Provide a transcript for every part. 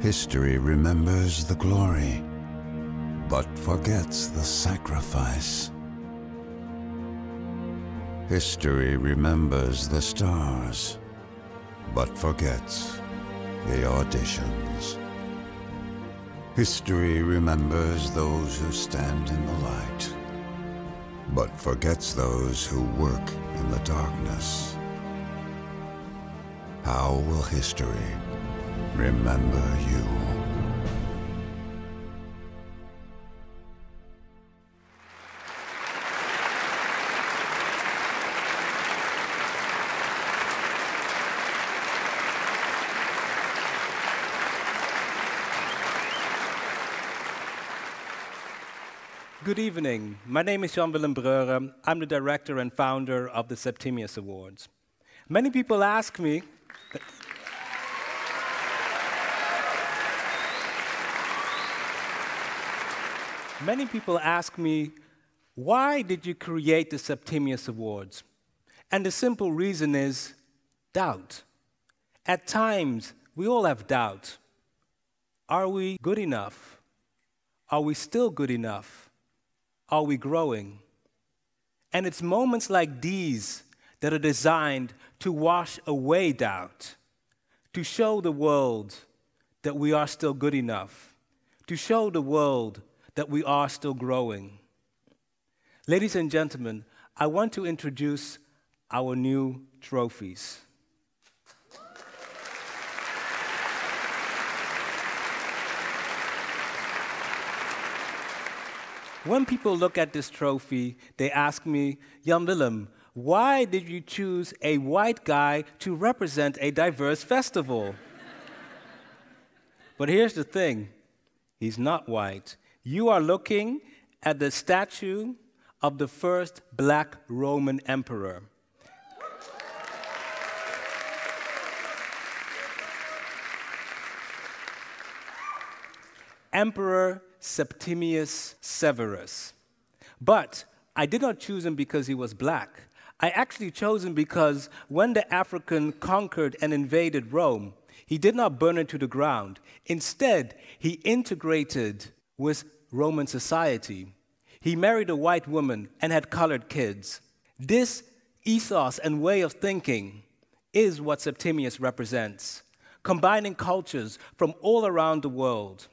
History remembers the glory, but forgets the sacrifice. History remembers the stars, but forgets the auditions. History remembers those who stand in the light, but forgets those who work in the darkness. How will history remember you? Good evening. My name is Jan Willem Breuer. I'm the director and founder of the Septimius Awards. Many people ask me. Many people ask me, why did you create the Septimius Awards? And the simple reason is doubt. At times, we all have doubt. Are we good enough? Are we still good enough? Are we growing? And it's moments like these that are designed to wash away doubt, to show the world that we are still good enough, to show the world that we are still growing. Ladies and gentlemen, I want to introduce our new trophies. When people look at this trophy, they ask me, Jan Willem, why did you choose a white guy to represent a diverse festival? but here's the thing he's not white. You are looking at the statue of the first black Roman emperor. Emperor Septimius Severus. But I did not choose him because he was black. I actually chose him because when the African conquered and invaded Rome, he did not burn it to the ground. Instead, he integrated with Roman society. He married a white woman and had colored kids. This ethos and way of thinking is what Septimius represents, combining cultures from all around the world.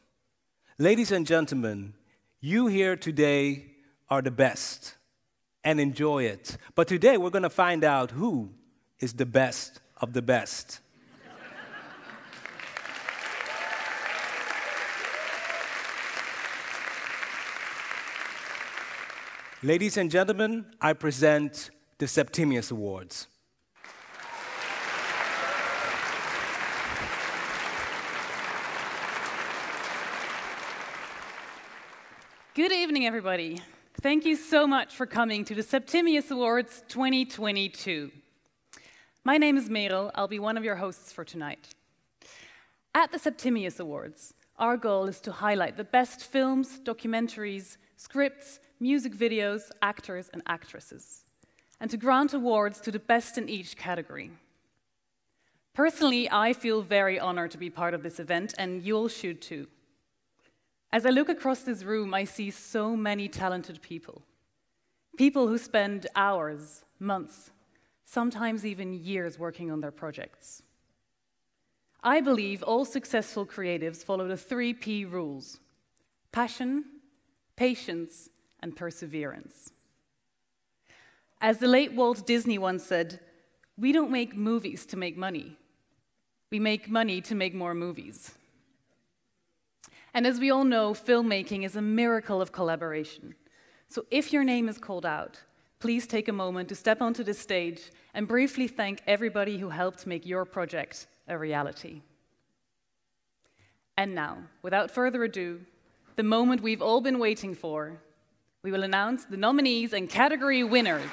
Ladies and gentlemen, you here today are the best and enjoy it. But today we're going to find out who is the best of the best. Ladies and gentlemen, I present the Septimius Awards. Good evening, everybody. Thank you so much for coming to the Septimius Awards 2022. My name is Merel. I'll be one of your hosts for tonight. At the Septimius Awards, our goal is to highlight the best films, documentaries, scripts, music videos, actors, and actresses, and to grant awards to the best in each category. Personally, I feel very honored to be part of this event, and you all should too. As I look across this room, I see so many talented people. People who spend hours, months, sometimes even years working on their projects. I believe all successful creatives follow the three P rules passion, patience, and perseverance. As the late Walt Disney once said, we don't make movies to make money, we make money to make more movies. And as we all know, filmmaking is a miracle of collaboration. So if your name is called out, please take a moment to step onto the stage and briefly thank everybody who helped make your project a reality. And now, without further ado, the moment we've all been waiting for, we will announce the nominees and category winners.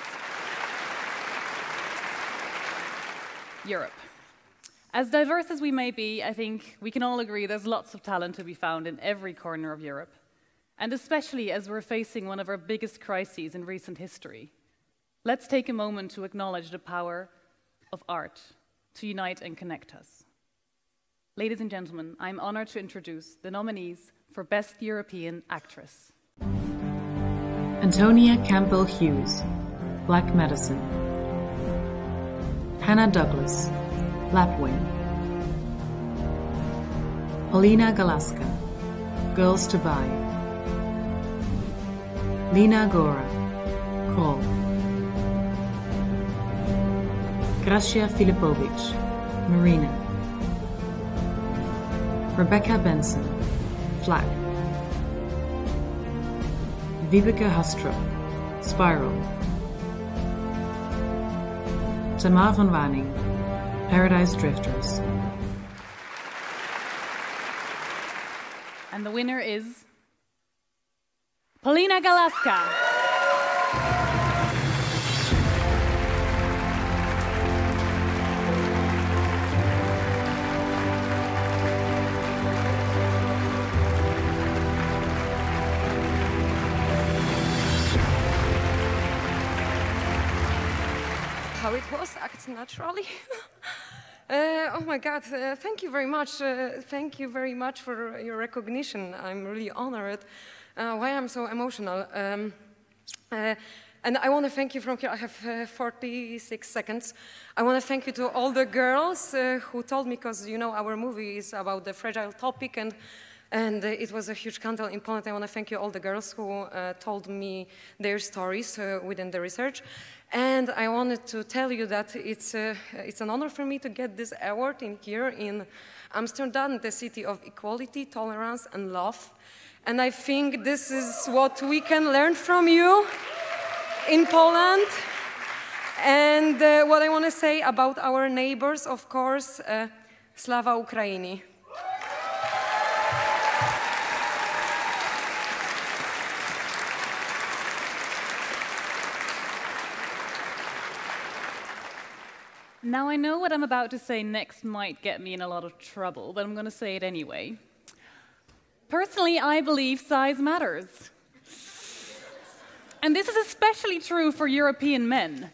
Europe. As diverse as we may be, I think we can all agree there's lots of talent to be found in every corner of Europe. And especially as we're facing one of our biggest crises in recent history, let's take a moment to acknowledge the power of art to unite and connect us. Ladies and gentlemen, I'm honored to introduce the nominees for Best European Actress. Antonia Campbell Hughes, Black Medicine. Hannah Douglas, Lapwing. Paulina Galazka, Girls to Buy. Lina Gora, Call. Gracia Filipovic, Marina. Rebecca Benson, Flag. Vibeke Hastrup, Spiral. Tamar van Waning, Paradise Drifters. And the winner is Paulina Galazka. Naturally. uh, oh my God, uh, thank you very much. Uh, thank you very much for your recognition. I'm really honored. Uh, why I'm so emotional. Um, uh, and I want to thank you from here. I have uh, 46 seconds. I want to thank you to all the girls who told me, because you know our movie is about the fragile topic and and uh, it was a huge scandal in Poland. I want to thank you all the girls who uh, told me their stories uh, within the research. And I wanted to tell you that it's, it's an honor for me to get this award in here in Amsterdam, the city of equality, tolerance, and love. And I think this is what we can learn from you in Poland. And uh, what I want to say about our neighbors, of course, uh, Slava Ukraini. Now, I know what I'm about to say next might get me in a lot of trouble, but I'm going to say it anyway. Personally, I believe size matters. And this is especially true for European men,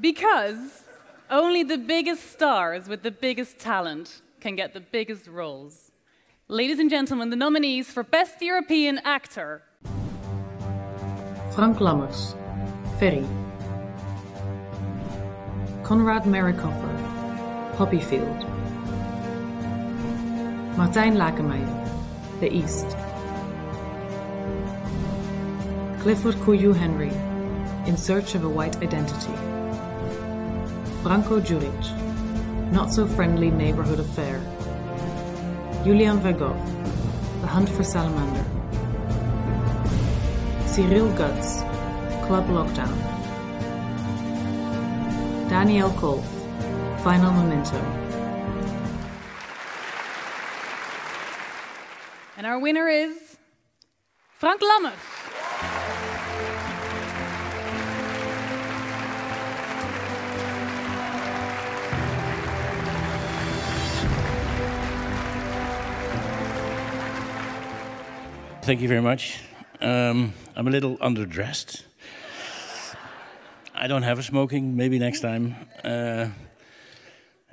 because only the biggest stars with the biggest talent can get the biggest roles. Ladies and gentlemen, the nominees for Best European Actor Frank Lammers, Ferry. Conrad Mericoffer, Poppyfield. Martijn Lakemeier, The East. Clifford Kuyu Henry, In Search of a White Identity. Branko Juric, Not So Friendly Neighborhood Affair. Julian Vergov, The Hunt for Salamander. Cyril Guts, Club Lockdown. Danielle Kolf, Final Memento. And our winner is Frank Lammers. Thank you very much. Um, I'm a little underdressed. I don't have a smoking. Maybe next time. Uh,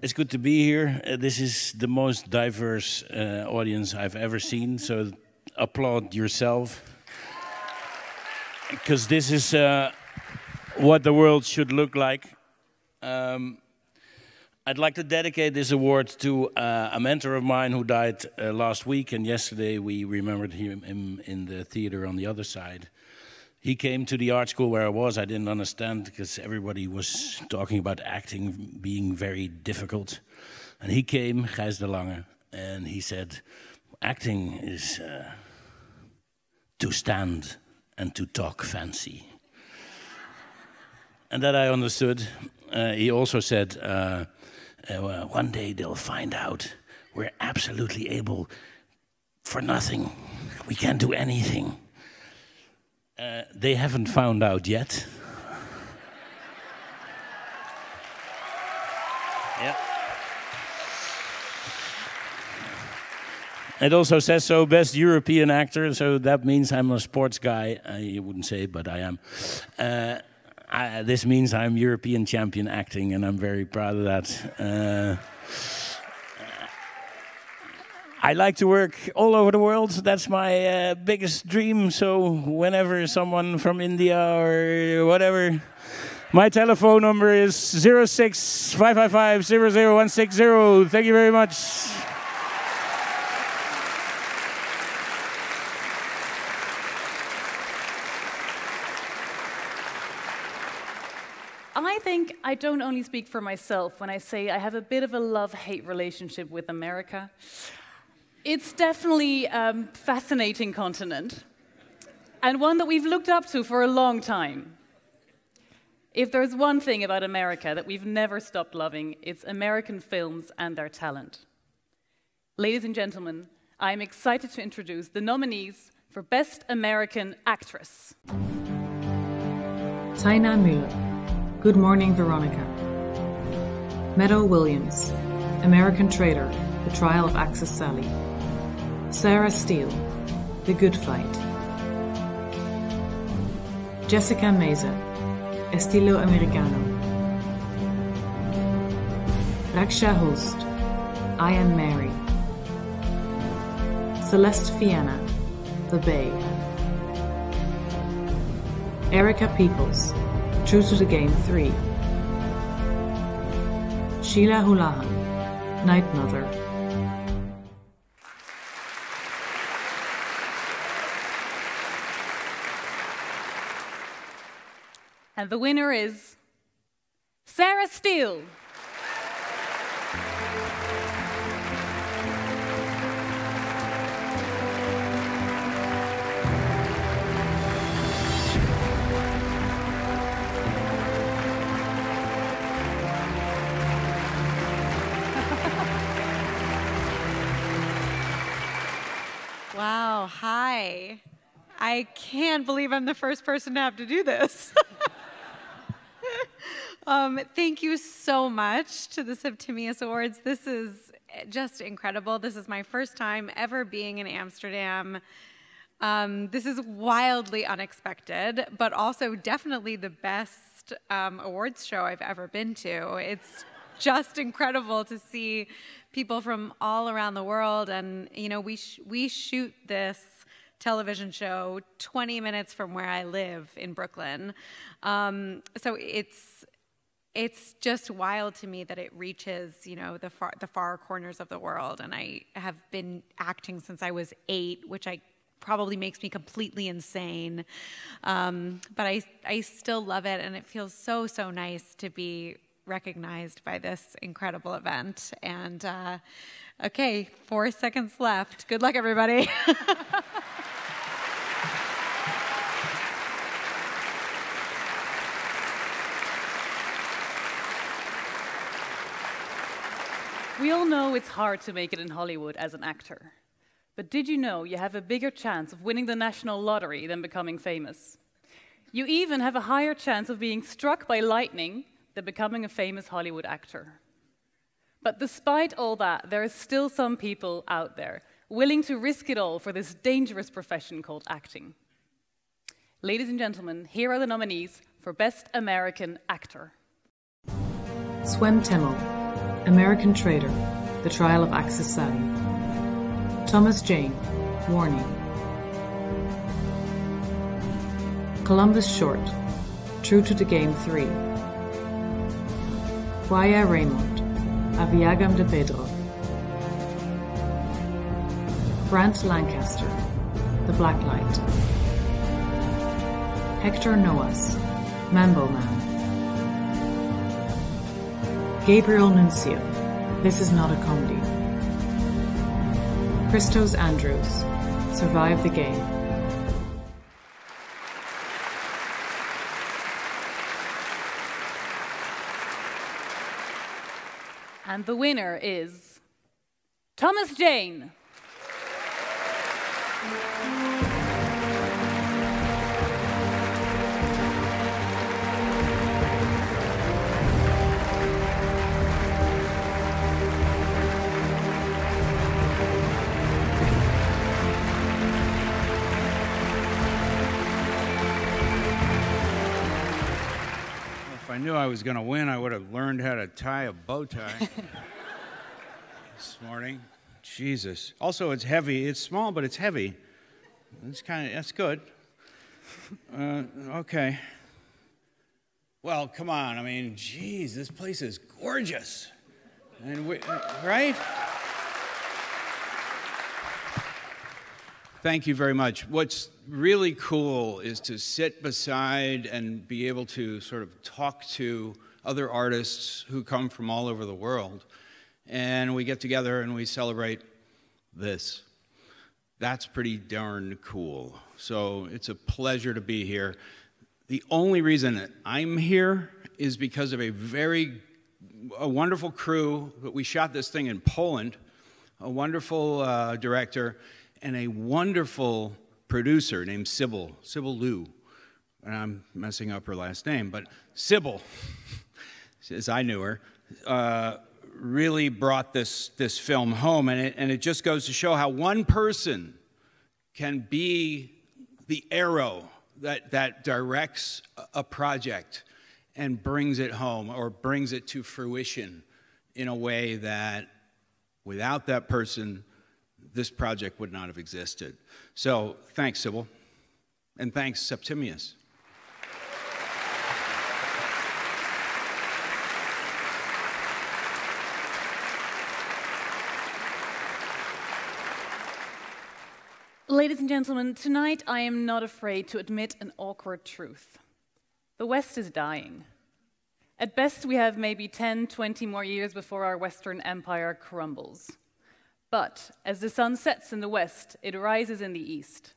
it's good to be here. Uh, this is the most diverse uh, audience I've ever seen. So applaud yourself, because this is uh, what the world should look like. Um, I'd like to dedicate this award to uh, a mentor of mine who died uh, last week, and yesterday we remembered him in, in the theater on the other side he came to the art school where I was. I didn't understand because everybody was talking about acting being very difficult. And he came, Gijs de Lange, and he said, acting is uh, to stand and to talk fancy. and that I understood. Uh, he also said, uh, uh one day they'll find out we're absolutely able for nothing. We can't do anything. Uh, they haven't found out yet. yeah. It also says so, best European actor. So that means I'm a sports guy. Uh, you wouldn't say it, but I am. Uh, I, this means I'm European champion acting, and I'm very proud of that. I like to work all over the world. That's my uh, biggest dream. So whenever someone from India or whatever, my telephone number is 06555 Thank you very much. I think I don't only speak for myself when I say I have a bit of a love hate relationship with America. It's definitely a um, fascinating continent and one that we've looked up to for a long time. If there's one thing about America that we've never stopped loving, it's American films and their talent. Ladies and gentlemen, I'm excited to introduce the nominees for Best American Actress. Taina Müller. Good Morning, Veronica. Meadow Williams, American Traitor, The Trial of Axis Sally. Sarah Steele, The Good Fight. Jessica Meza, Estilo Americano. Raksha Host, I Am Mary. Celeste Fiana, The Bay. Erica Peoples, True to the Game 3. Sheila Hulahan, Night Mother. And the winner is Sarah Steele. Wow, hi. I can't believe I'm the first person to have to do this. um, thank you so much to the Septimius Awards. This is just incredible. This is my first time ever being in Amsterdam. Um, this is wildly unexpected, but also definitely the best um, awards show I've ever been to. It's just incredible to see people from all around the world. And, you know, we, sh- we shoot this television show 20 minutes from where I live in Brooklyn. Um, so it's, it's just wild to me that it reaches, you know, the far, the far corners of the world. And I have been acting since I was eight, which I probably makes me completely insane. Um, but I, I still love it, and it feels so, so nice to be recognized by this incredible event. And uh, okay, four seconds left. Good luck, everybody. We all know it's hard to make it in Hollywood as an actor. But did you know you have a bigger chance of winning the national lottery than becoming famous? You even have a higher chance of being struck by lightning than becoming a famous Hollywood actor. But despite all that, there are still some people out there willing to risk it all for this dangerous profession called acting. Ladies and gentlemen, here are the nominees for Best American Actor. Swen Temmel, American Traitor, The Trial of Axis Sally. Thomas Jane, Warning. Columbus Short, True to the Game 3. Guaya Raymond, A Viagem de Pedro. Brant Lancaster, The Black Light. Hector Noas, Mambo Man. Gabriel Nuncio, This Is Not a Comedy. Christos Andrews, Survive the Game. And the winner is Thomas Jane. Knew I was going to win, I would have learned how to tie a bow tie this morning. Jesus. Also, it's heavy. It's small, but it's heavy. It's kind of, that's good. Uh, okay. Well, come on. I mean, geez, this place is gorgeous. And we, right? Thank you very much. What's really cool is to sit beside and be able to sort of talk to other artists who come from all over the world. And we get together and we celebrate this. That's pretty darn cool. So it's a pleasure to be here. The only reason that I'm here is because of a very a wonderful crew. We shot this thing in Poland, a wonderful uh, director, and a wonderful producer named Sybil, Sybil Liu. And I'm messing up her last name, but Sybil, as I knew her, uh, really brought this, this film home. And it, and it just goes to show how one person can be the arrow that, that directs a project and brings it home or brings it to fruition in a way that without that person, this project would not have existed. So thanks, Sybil. And thanks, Septimius. Ladies and gentlemen, tonight I am not afraid to admit an awkward truth. The West is dying. At best, we have maybe 10, 20 more years before our Western empire crumbles. But as the sun sets in the West, it rises in the East.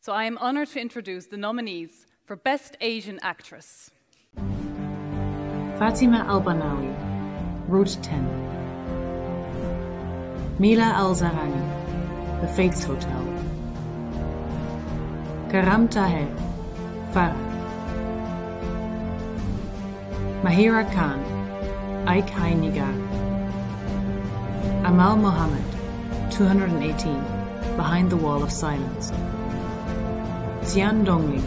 So I am honored to introduce the nominees for Best Asian Actress Fatima Al Banawi, Route 10. Mila Al Zarani, The Fates Hotel. Karam Taher, Farah. Mahira Khan, Aik Hai Nigar. Amal Mohamed, 218, Behind the Wall of Silence. Xian Dongling,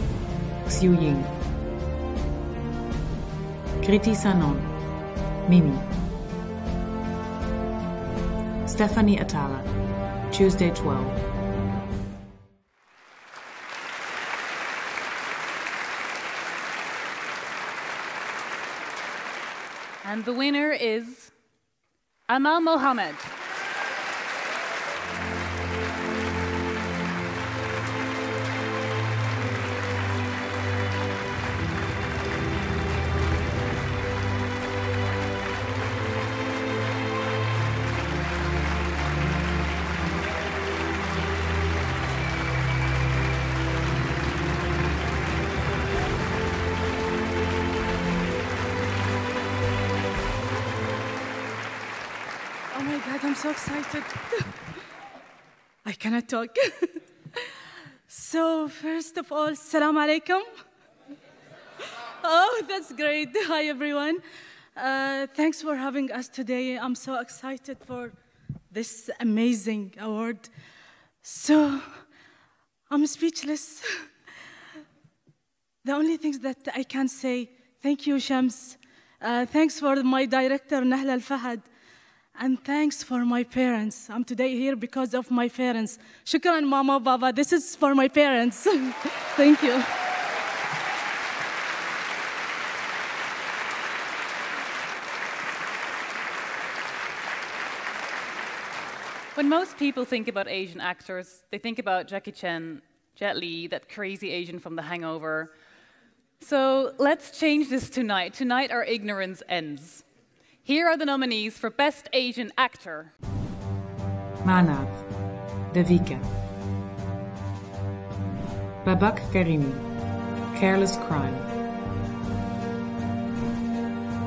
Xiu Ying. Kriti Sanon, Mimi. Stephanie Atala, Tuesday 12. And the winner is Amal Mohamed. Excited. I cannot talk. so, first of all, Salam Alaikum. Oh, that's great. Hi, everyone. Uh, thanks for having us today. I'm so excited for this amazing award. So, I'm speechless. The only things that I can say, thank you, Shams. Uh, thanks for my director, Nahla Al Fahad. And thanks for my parents. I'm today here because of my parents. Shukran, Mama, Baba. This is for my parents. Thank you. When most people think about Asian actors, they think about Jackie Chan, Jet Li, that crazy Asian from The Hangover. So let's change this tonight. Tonight, our ignorance ends. Here are the nominees for Best Asian Actor Manav, Devika. Babak Karimi, Careless Crime.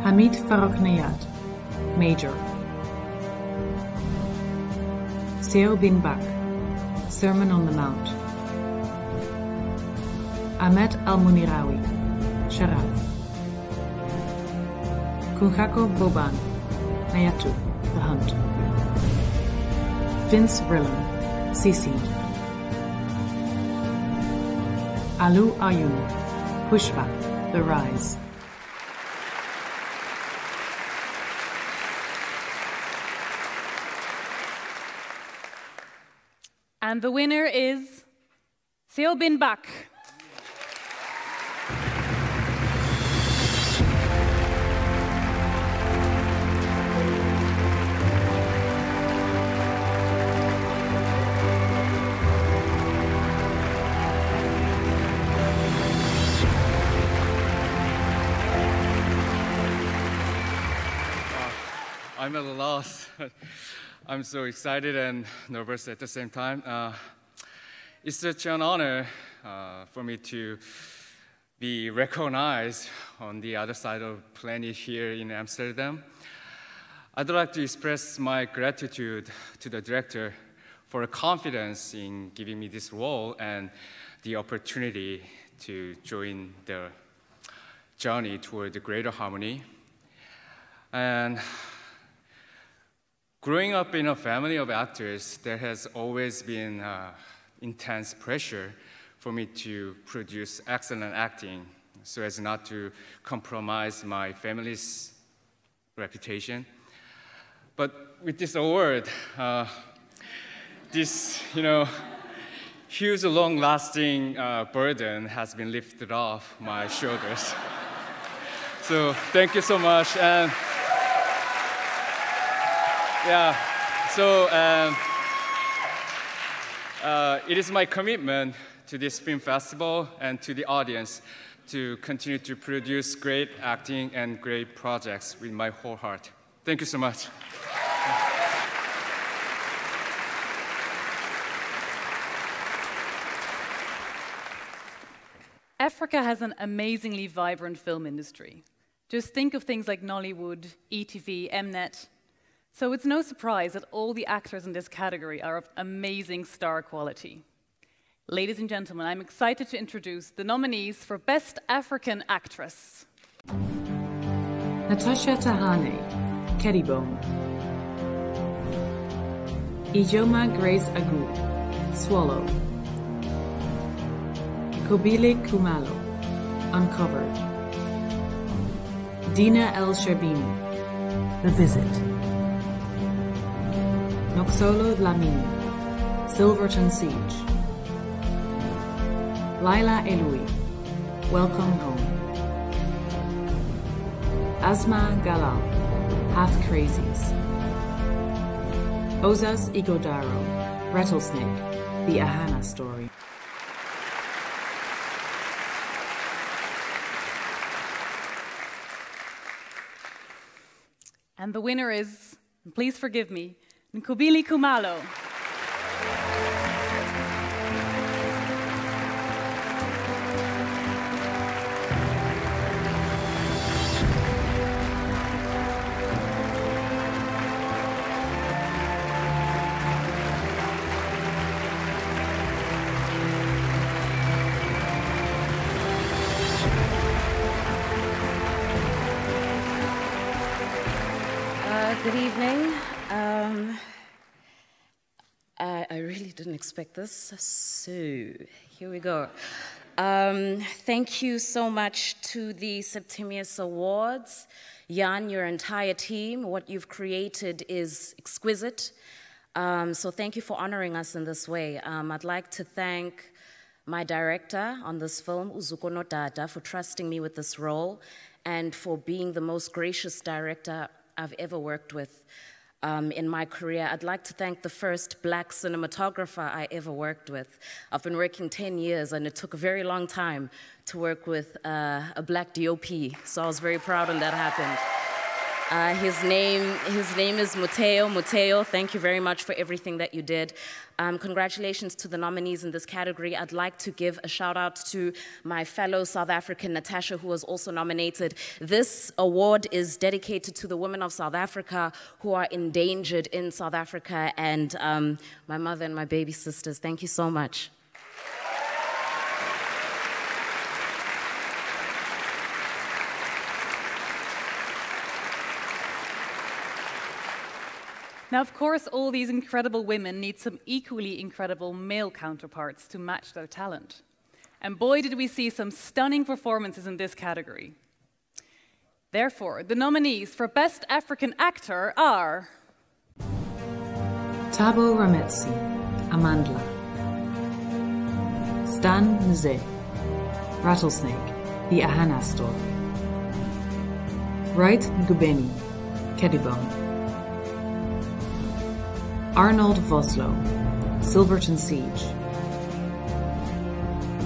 Hamid Faroknayat, Major. Seo Bin Baek, Sermon on the Mount. Ahmed Al Munirawi, Sharaf. Kunchacko Boban, Nayattu, The Hunt. Vince Brillen, Sisi. Allu Arjun, Pushpa, The Rise. And the winner is Seo Bin Baek. I'm at a loss. I'm so excited and nervous at the same time. Uh, it's such an honor uh, for me to be recognized on the other side of planet here in Amsterdam. I'd like to express my gratitude to the director for confidence in giving me this role and the opportunity to join the journey toward greater harmony. And Growing up in a family of actors, there has always been uh, intense pressure for me to produce excellent acting so as not to compromise my family's reputation. But with this award, uh, this, you know, huge, long-lasting uh, burden has been lifted off my shoulders. so thank you so much. And yeah, so um, uh, it is my commitment to this film festival and to the audience to continue to produce great acting and great projects with my whole heart. Thank you so much. Africa has an amazingly vibrant film industry. Just think of things like Nollywood, ETV, Mnet, so it's no surprise that all the actors in this category are of amazing star quality. Ladies and gentlemen, I'm excited to introduce the nominees for Best African Actress. Natasha Thahane, Kedibone. Ijeoma Grace Agu, Swallow. Nqobile Khumalo, Uncovered. Dina El Sherbini, The Visit. Noxolo Dlamini, Silverton Siege. Laila Eloui, Welcome Home. Asma Galal, Half Crazies. Osas Ighodaro, Rattlesnake, The Ahanna Story. And the winner is, please forgive me, Nqobile Khumalo. Didn't expect this. So, here we go. Um, thank you so much to the Septimius Awards. Jan, your entire team, what you've created is exquisite. Um, so, thank you for honoring us in this way. Um, I'd like to thank my director on this film, Uzuko Nodada, for trusting me with this role and for being the most gracious director I've ever worked with um, in my career. I'd like to thank the first black cinematographer I ever worked with. I've been working 10 years, and it took a very long time to work with uh, a black DOP, so I was very proud when that happened. Uh, his name, his name is Mateo. Mateo, thank you very much for everything that you did. Um, congratulations to the nominees in this category. I'd like to give a shout out to my fellow South African Natasha, who was also nominated. This award is dedicated to the women of South Africa who are endangered in South Africa and um, my mother and my baby sisters. Thank you so much. Now, of course, all these incredible women need some equally incredible male counterparts to match their talent. And boy, did we see some stunning performances in this category. Therefore, the nominees for Best African Actor are Thabo Rametsi, Amandla. Stan Nze, Rattlesnake, the Ahanna Story. Wright Ngubeni, Kedibone. Arnold Vosloo, Silverton Siege.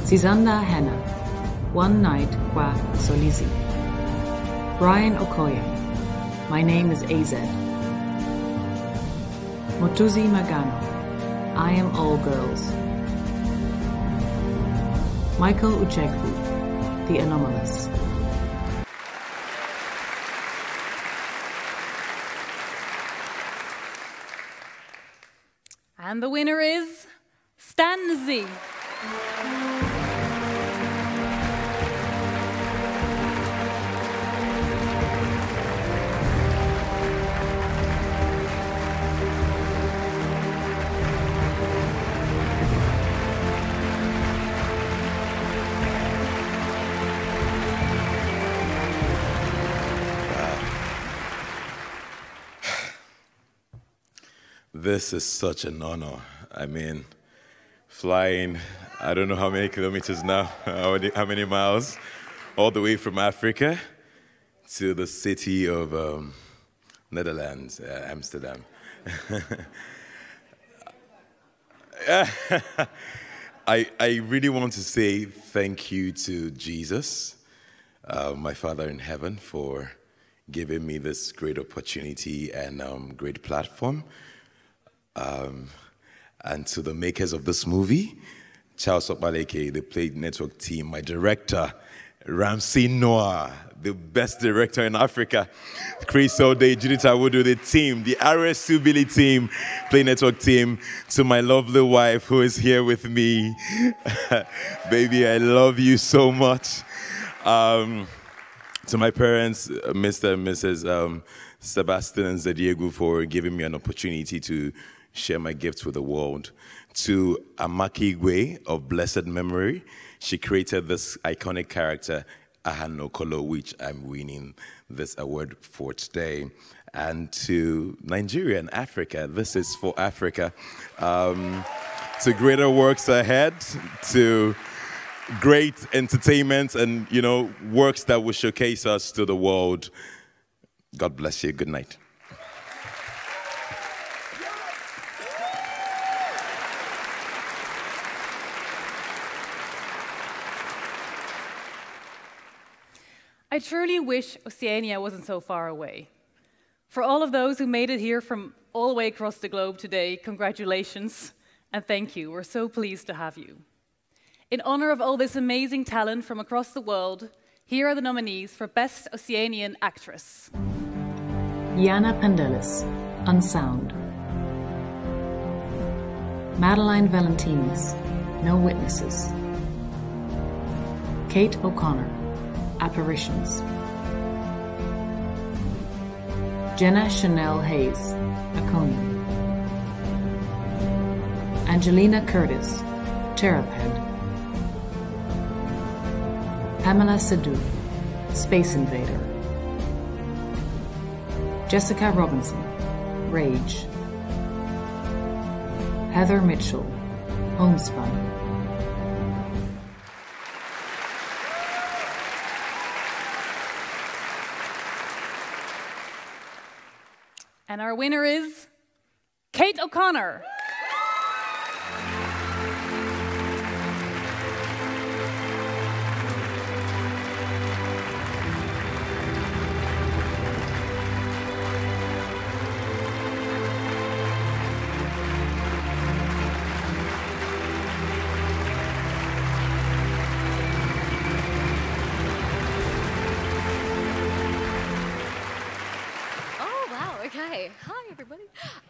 Sizanda Henna, One Night Qua Solizi. Brian Okoye, My Name is AZ. Motuzi Magano, I Am All Girls. Michael Uchegbu, The Anomalous. And the winner is Stan This is such an honor. I mean, flying, I don't know how many kilometers now, how many, how many miles, all the way from Africa to the city of um, Netherlands, uh, Amsterdam. I, I really want to say thank you to Jesus, uh, my Father in heaven, for giving me this great opportunity and um, great platform. Um, and to the makers of this movie, Charles Okpaleke, the Play Network team, my director, Ramsey Nouah, the best director in Africa, Chris O'Day, Judith Awudu, the team, the RS Billy team, Play Network team, to my lovely wife who is here with me. Baby, I love you so much. Um, to my parents, Mr. and Mrs. Um, Sebastian and Zediego, for giving me an opportunity to share my gifts with the world. To Amaka of blessed memory, she created this iconic character, Ahanokolo, which I'm winning this award for today. And to Nigeria and Africa, this is for Africa. Um, to greater works ahead, to great entertainment and you know works that will showcase us to the world. God bless you. Good night. I truly wish Oceania wasn't so far away. For all of those who made it here from all the way across the globe today, congratulations and thank you. We're so pleased to have you. In honor of all this amazing talent from across the world, here are the nominees for Best Oceanian Actress. Yana Pandelis, Unsound. Madeline Valentinis, No Witnesses. Cate O'Connor, Apparitions. Jenna Chanel Hayes, Iconium. Angelina Curtis, Cherub. Pamela Sadu, Space Invader. Jessica Robinson, Rage. Heather Mitchell, Homespun. And our winner is Cate O'Connor.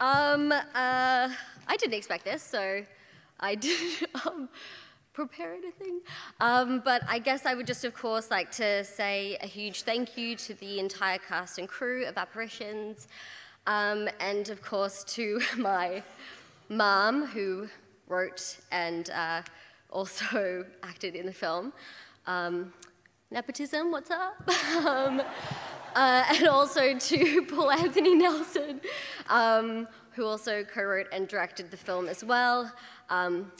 Um, uh, I didn't expect this, so I didn't um, prepare anything. Um, but I guess I would just, of course, like to say a huge thank you to the entire cast and crew of Apparitions, um, and of course to my mom, who wrote and uh, also acted in the film. Um, nepotism, what's up? Uh, and also to Paul Anthony Nelson, um, who also co wrote and directed the film as well. Um,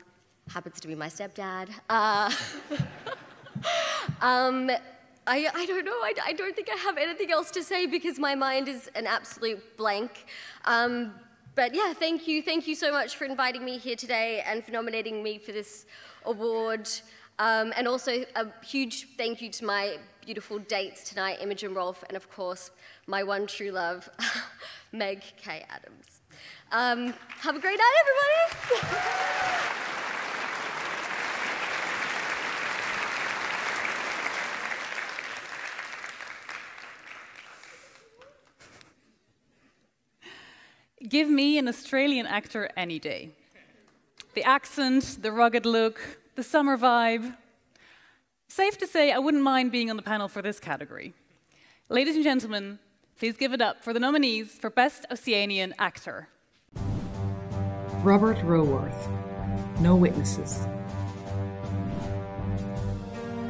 happens to be my stepdad. Uh, um, I, I don't know. I, I don't think I have anything else to say because my mind is an absolute blank. Um, but yeah, thank you. Thank you so much for inviting me here today and for nominating me for this award. Um, and also a huge thank you to my beautiful dates tonight, Imogen Rolfe, and of course, my one true love, Meg K. Adams. Um, have a great night, everybody! Give me an Australian actor any day. The accent, the rugged look, the summer vibe. Safe to say, I wouldn't mind being on the panel for this category. Ladies and gentlemen, please give it up for the nominees for Best Oceanian Actor. Robert Roworth, No Witnesses.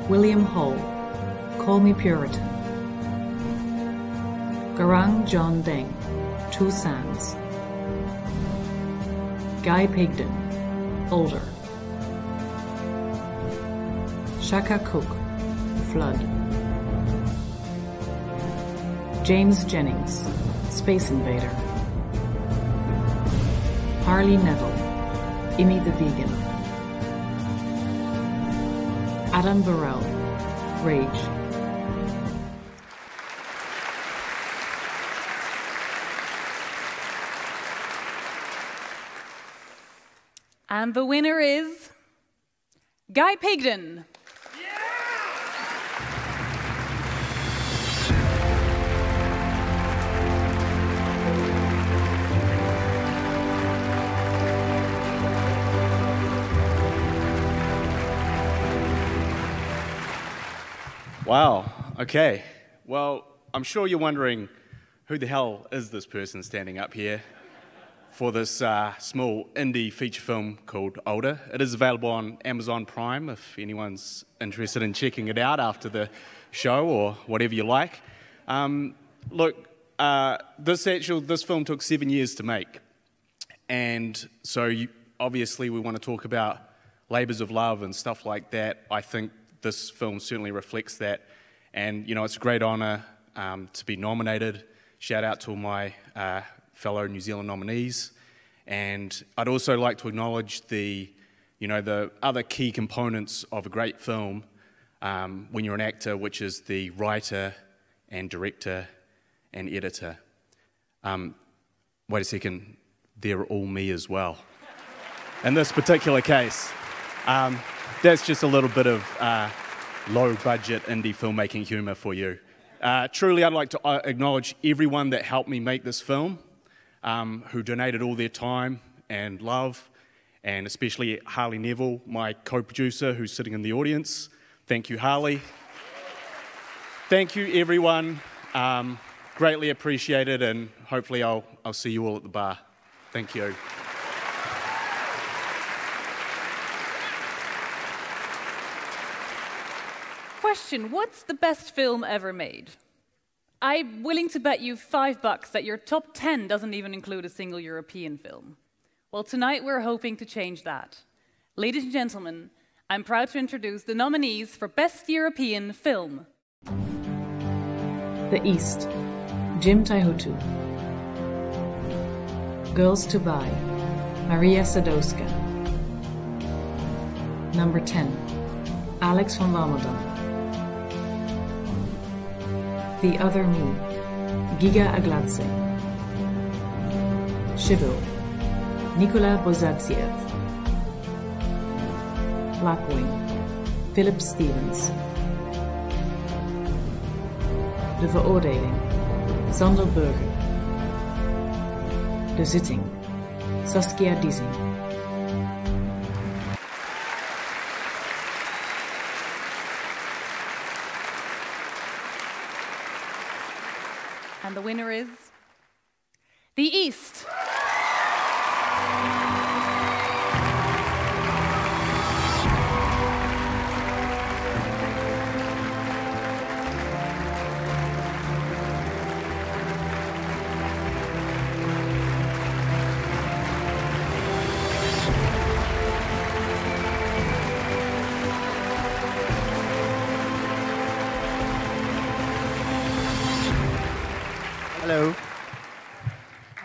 William Hull, Call Me Puritan. Garang John Deng, Two Sands. Guy Pigden, Older. Shaka Cook, Flood. James Jennings, Space Invader. Harley Neville, Immy the Vegan. Adam Burrell, Rage. And the winner is Guy Pigden. Wow. Okay. Well, I'm sure you're wondering who the hell is this person standing up here for this uh, small indie feature film called Older. It is available on Amazon Prime if anyone's interested in checking it out after the show or whatever you like. Um, look, uh, this actual this film took seven years to make, and so you, obviously we want to talk about labours of love and stuff like that. I think this film certainly reflects that. And, you know, it's a great honour um, to be nominated. Shout out to all my uh, fellow New Zealand nominees. And I'd also like to acknowledge the, you know, the other key components of a great film um, when you're an actor, which is the writer and director and editor. Um, wait a second, they're all me as well. In this particular case. Um, that's just a little bit of uh, low budget indie filmmaking humor for you. Uh, truly, I'd like to uh, acknowledge everyone that helped me make this film, um, who donated all their time and love, and especially Harley Neville, my co producer, who's sitting in the audience. Thank you, Harley. Thank you, everyone. Um, greatly appreciated, and hopefully, I'll, I'll see you all at the bar. Thank you. Question What's the best film ever made? I'm willing to bet you five bucks that your top 10 doesn't even include a single European film. Well, tonight we're hoping to change that. Ladies and gentlemen, I'm proud to introduce the nominees for Best European Film. The East, Jim Taihuttu. Girls to Buy, Maria Sadowska. Number 10, Alex van Warmerdam. The Other Me, Giga Agladze. Shivo, Nikola Bozadziev. Blackwing, Philip Stevens. De Veroordeling, Sander Burger. De Zitting, Saskia Diezing.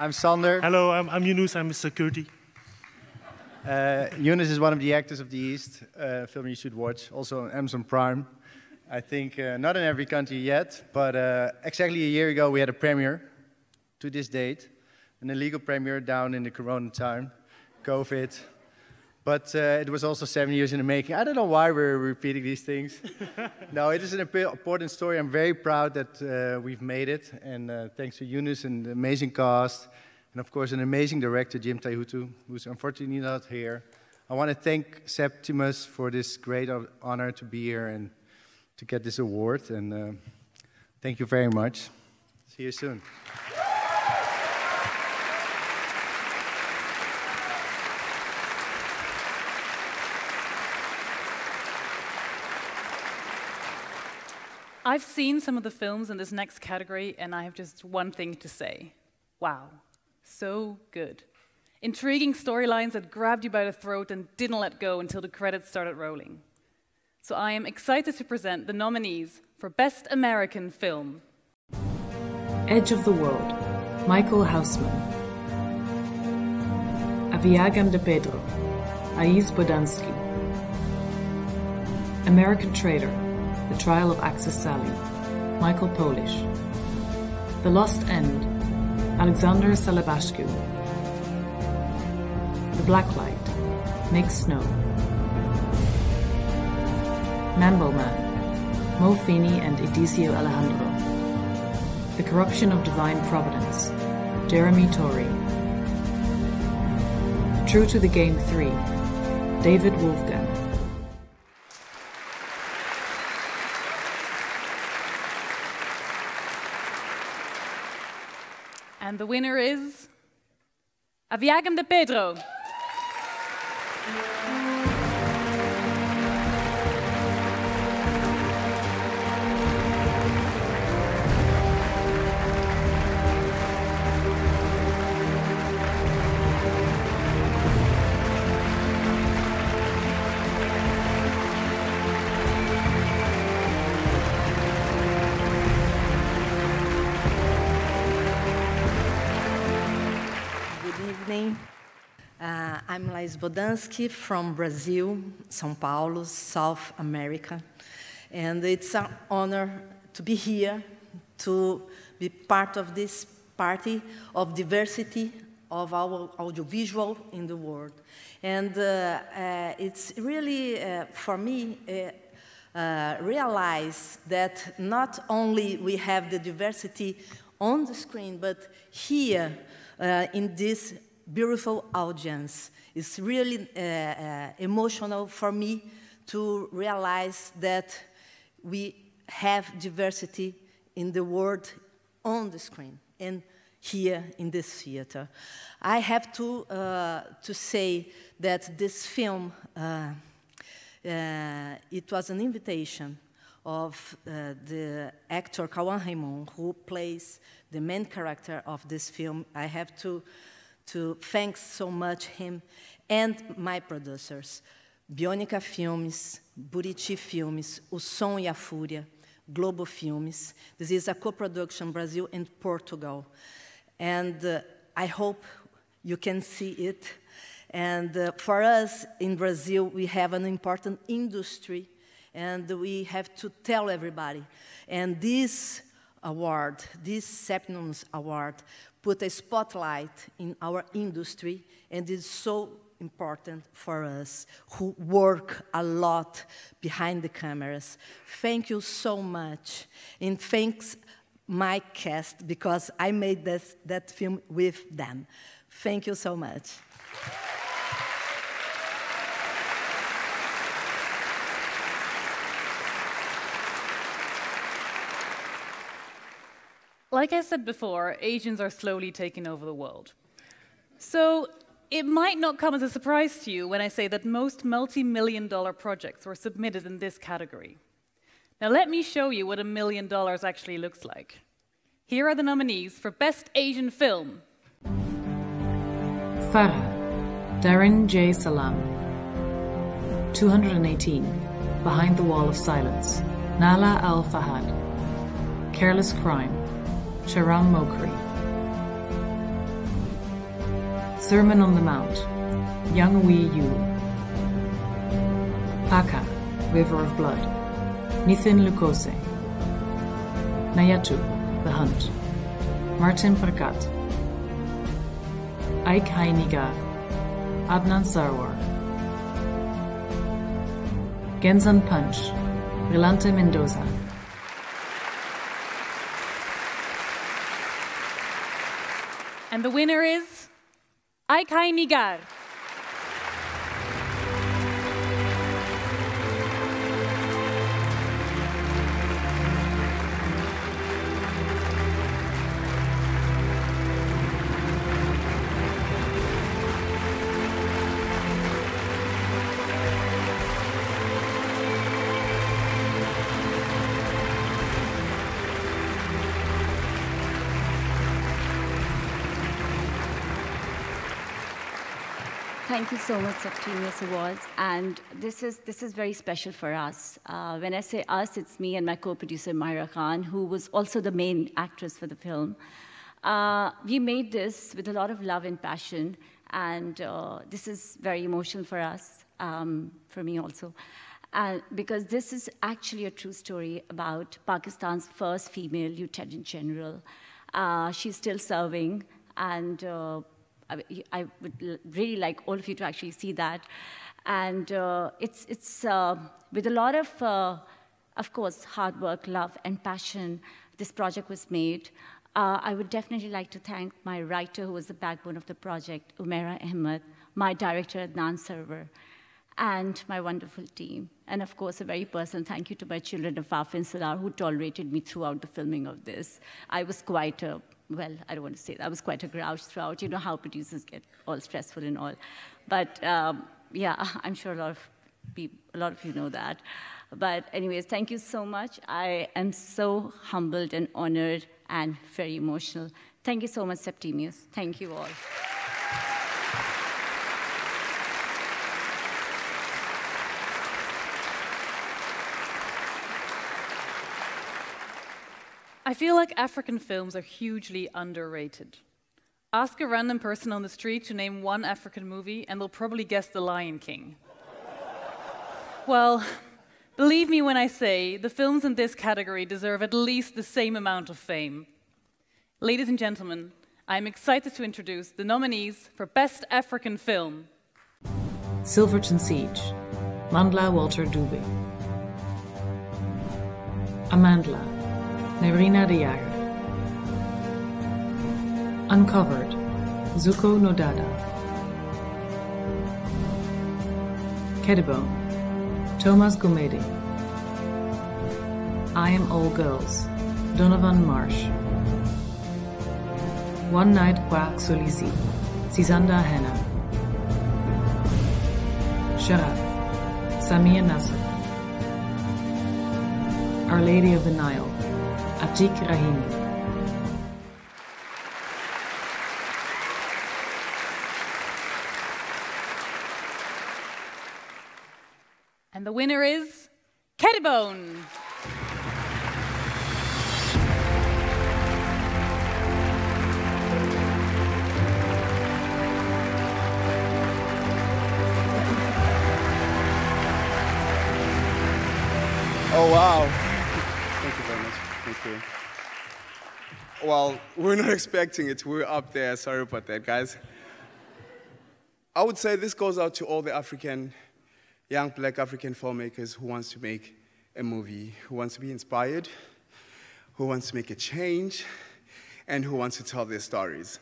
I'm Sander. Hello, I'm, I'm Yunus. I'm Mr. Kurti. Uh, Yunus is one of the actors of the East, uh, film you should watch, also on Amazon Prime. I think uh, not in every country yet, but uh, exactly a year ago we had a premiere to this date, an illegal premiere down in the corona time, COVID. But uh, it was also seven years in the making. I don't know why we're repeating these things. no, it is an important story. I'm very proud that uh, we've made it. And uh, thanks to Yunus and the amazing cast, and of course, an amazing director, Jim Taihuttu, who's unfortunately not here. I want to thank Septimius for this great honor to be here and to get this award. And uh, thank you very much. See you soon. I've seen some of the films in this next category, and I have just one thing to say. Wow, so good. Intriguing storylines that grabbed you by the throat and didn't let go until the credits started rolling. So I am excited to present the nominees for Best American Film. Edge of the World, Michael Hausman. A Viagem de Pedro, Ais Bodanzky. American Traitor, The Trial of Axis Sally, Michael Polish. The Lost End, Alexander Salabashku. The Black Light, Nick Snow. Mambo Man, Mo Feeney and Edesio Alejandro. The Corruption of Divine Providence, Jeremy Torrey. True to the Game 3, David Wolfgang. The winner is A Viagem de Pedro. Laís Bodanzky from Brazil, São Paulo, South America. And it's an honor to be here, to be part of this party of diversity of our audiovisual in the world. And uh, uh, it's really, uh, for me, uh, uh, realize that not only we have the diversity on the screen, but here uh, in this beautiful audience. It's really uh, uh, emotional for me to realize that we have diversity in the world on the screen and here in this theater. I have to, uh, to say that this film, uh, uh, it was an invitation of uh, the actor Cauã Reymond, who plays the main character of this film. I have to to thank so much him and my producers, Bionica Filmes, Buriti Filmes, O Som e a Fúria, Globo Filmes. This is a co-production Brazil and Portugal. And uh, I hope you can see it. And uh, for us in Brazil, we have an important industry and we have to tell everybody. And this award, this Septimius Award, put a spotlight in our industry and is so important for us who work a lot behind the cameras. Thank you so much. And thanks my cast because I made this, that film with them. Thank you so much. Like I said before, Asians are slowly taking over the world. So it might not come as a surprise to you when I say that most multi million dollar projects were submitted in this category. Now, let me show you what a million dollars actually looks like. Here are the nominees for Best Asian Film Farah, Darin J. Sallam. 218, Behind the Wall of Silence, Nala Al Fahad. Careless Crime, Shahram Mokri. Sermon on the Mount, Young Wee Yu. Paka, River of Blood, Nithin Lukose. Nayattu, The Hunt, Martin Prakkat. Ike Hainiga, Adnan Sarwar. Gensan Punch, Relante Mendoza. And the winner is Aik Hai Nigar. Thank you so much, Septimius Awards. And this is, this is very special for us. Uh, when I say us, it's me and my co-producer, Myra Khan, who was also the main actress for the film. Uh, we made this with a lot of love and passion, and uh, this is very emotional for us, um, for me also. Uh, because this is actually a true story about Pakistan's first female lieutenant general. Uh, she's still serving, and uh, I, would really like all of you to actually see that. And uh, it's, it's uh, with a lot of, uh, of course, hard work, love, and passion, this project was made. Uh, I would definitely like to thank my writer, who was the backbone of the project, Umera Ahmed, my director, Adnan Sarwar, and my wonderful team. And of course, a very personal thank you to my children, Afaf and Salar, who tolerated me throughout the filming of this. I was quite a well, I don't want to say that. I was quite a grouch throughout. You know how producers get all stressful and all. But um, yeah, I'm sure a lot of people, a lot of you know that. But anyways, thank you so much. I am so humbled and honored and very emotional. Thank you so much, Septimius. Thank you all. I feel like African films are hugely underrated. Ask a random person on the street to name one African movie, and they'll probably guess The Lion King. well, believe me when I say the films in this category deserve at least the same amount of fame. Ladies and gentlemen, I'm excited to introduce the nominees for Best African Film Silverton Siege, Mandla Walter Dube. Amandla, Nerina de Jager. Uncovered, Zuko Nodada. Kedibone, Thomas Gumede. I Am All Girls, Donovan Marsh. One Night Kwa Solisi, Sisanda Hanna. Sharaf, Samir Nasser. Our Lady of the Nile, Atik Rahimi. We're not expecting it. We're up there. Sorry about that, guys. I would say this goes out to all the African, young black African filmmakers who wants to make a movie, who wants to be inspired, who wants to make a change, and who wants to tell their stories.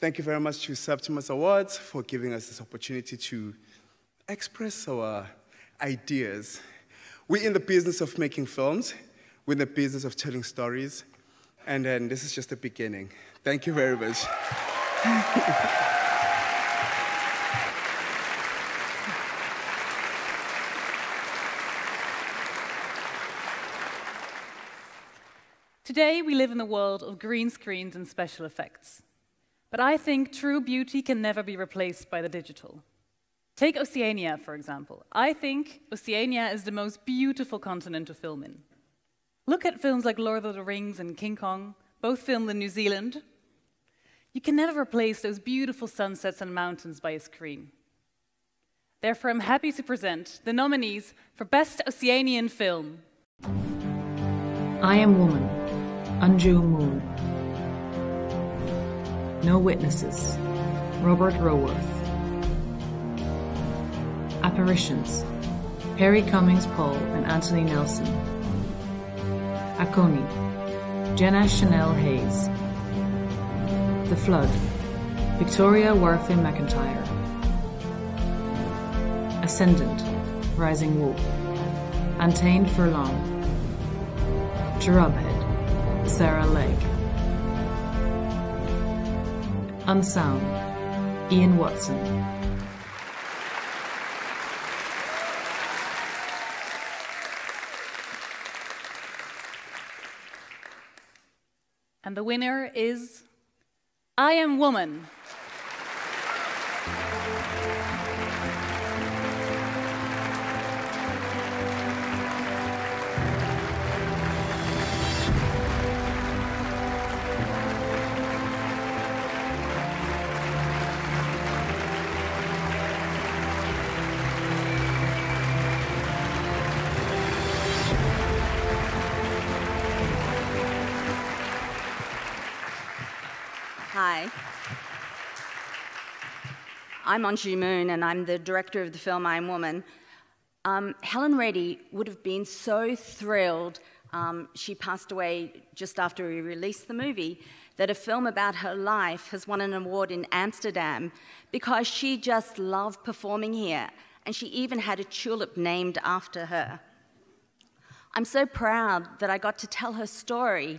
Thank you very much to Septimius Awards for giving us this opportunity to express our ideas. We're in the business of making films, we're in the business of telling stories, and then this is just the beginning. Thank you very much. Today, we live in a world of green screens and special effects. But I think true beauty can never be replaced by the digital. Take Oceania, for example. I think Oceania is the most beautiful continent to film in. Look at films like Lord of the Rings and King Kong, both filmed in New Zealand, you can never replace those beautiful sunsets and mountains by a screen. Therefore, I'm happy to present the nominees for Best Oceanian Film. I Am Woman, Unjoo Moon. No Witnesses, Robert Roworth. Apparitions, Perry Cummings Paul and Anthony Nelson. Akoni, Jenna Chanel Hayes. The Flood, Victoria Worthing McIntyre. Ascendant, Rising Wolf. Antained Furlong. Cherubhead, Sarah Legg. Unsound, Ian Watson. And the winner is I Am Woman. I'm Unjoo Moon, and I'm the director of the film I Am Woman. Um, Helen Reddy would have been so thrilled. Um, she passed away just after we released the movie. That a film about her life has won an award in Amsterdam because she just loved performing here, and she even had a tulip named after her. I'm so proud that I got to tell her story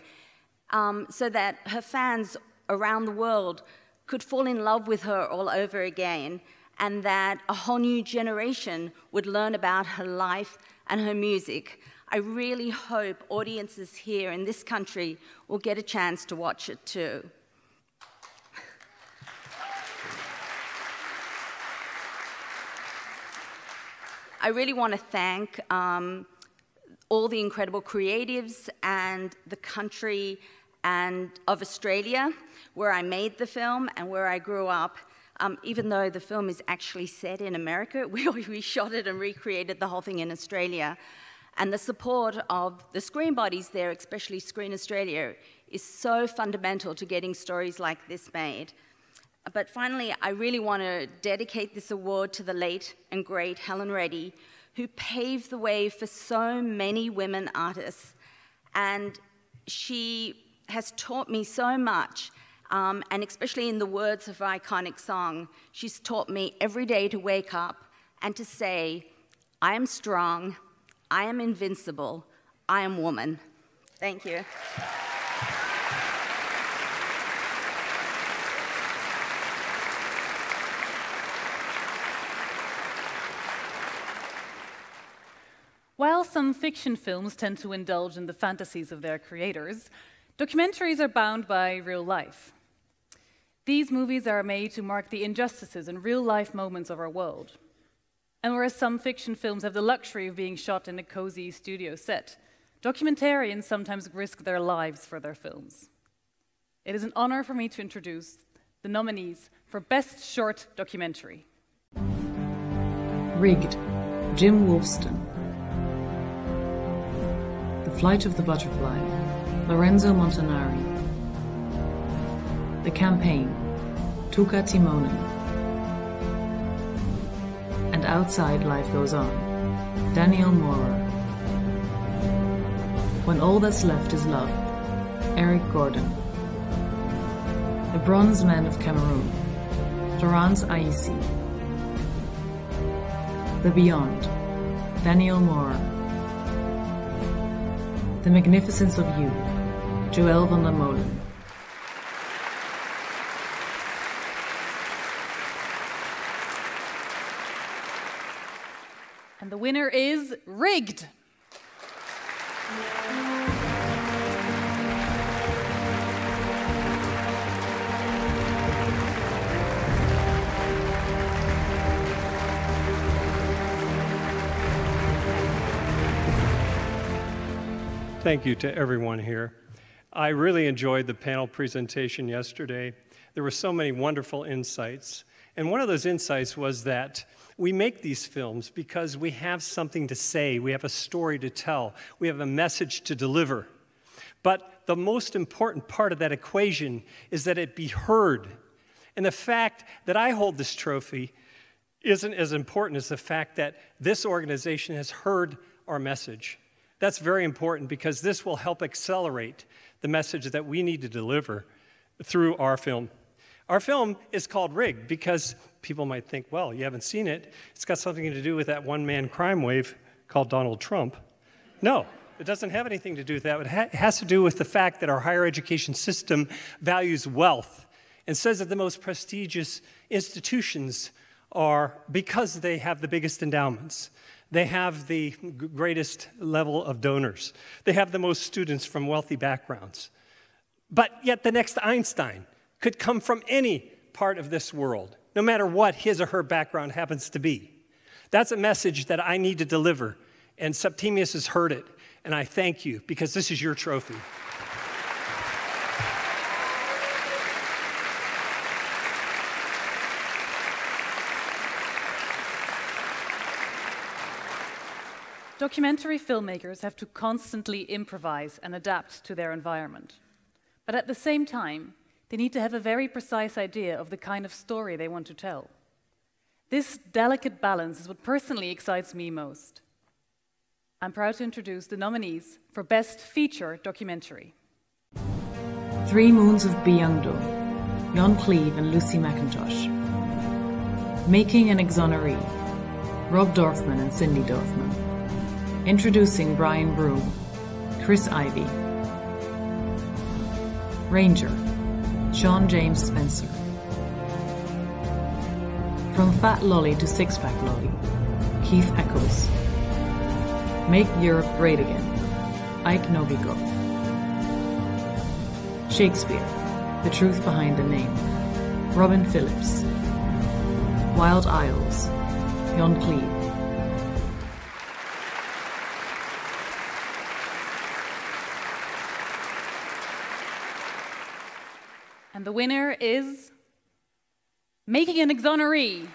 um, so that her fans around the world could fall in love with her all over again, and that a whole new generation would learn about her life and her music. I really hope audiences here in this country will get a chance to watch it too. I really want to thank um, all the incredible creatives and the country and of Australia, where I made the film and where I grew up. Um, even though the film is actually set in America, we, we shot it and recreated the whole thing in Australia. And the support of the screen bodies there, especially Screen Australia, is so fundamental to getting stories like this made. But finally, I really want to dedicate this award to the late and great Helen Reddy, who paved the way for so many women artists. And she has taught me so much, um, and especially in the words of her iconic song, she's taught me every day to wake up and to say, I am strong, I am invincible, I am woman. Thank you. While some fiction films tend to indulge in the fantasies of their creators, documentaries are bound by real life. These movies are made to mark the injustices and real life moments of our world. And whereas some fiction films have the luxury of being shot in a cozy studio set, documentarians sometimes risk their lives for their films. It is an honor for me to introduce the nominees for Best Short Documentary. Rigged, Jim Wolfston. The Flight of the Butterfly, Lorenzo Montanari. The Campaign, Tuka Timonen. And Outside Life Goes On, Daniel Maurer. When All That's Left Is Love, Eric Gordon. The Bronze Men of Cameroon, Laurence Aisi. The Beyond, Daniel Maurer. The Magnificence of You, Joël van der Molen. And the winner is Rigged. Thank you to everyone here. I really enjoyed the panel presentation yesterday. There were so many wonderful insights. And one of those insights was that we make these films because we have something to say, we have a story to tell, we have a message to deliver. But the most important part of that equation is that it be heard. And the fact that I hold this trophy isn't as important as the fact that this organization has heard our message. That's very important because this will help accelerate the message that we need to deliver through our film. Our film is called Rigged because people might think, well, you haven't seen it. It's got something to do with that one man crime wave called Donald Trump. No, it doesn't have anything to do with that. It, it has to do with the fact that our higher education system values wealth and says that the most prestigious institutions are because they have the biggest endowments. They have the greatest level of donors. They have the most students from wealthy backgrounds. But yet, the next Einstein could come from any part of this world, no matter what his or her background happens to be. That's a message that I need to deliver, and Septimius has heard it, and I thank you because this is your trophy. Documentary filmmakers have to constantly improvise and adapt to their environment. But at the same time, they need to have a very precise idea of the kind of story they want to tell. This delicate balance is what personally excites me most. I'm proud to introduce the nominees for Best Feature Documentary. Three Moons of Byungdo, Jon Cleve and Lucy McIntosh. Making an Exoneree, Rob Dorfman and Cindy Dorfman. Introducing Brian Broom, Chris Ivy. Ranger, Sean James Spencer. From Fat Lolly to Six Pack Lolly, Keith Echoes. Make Europe Great Again, Ike Novigo. Shakespeare, The Truth Behind the Name, Robin Phillips. Wild Isles, Jon Cleve. And the winner is Making an Exoneree.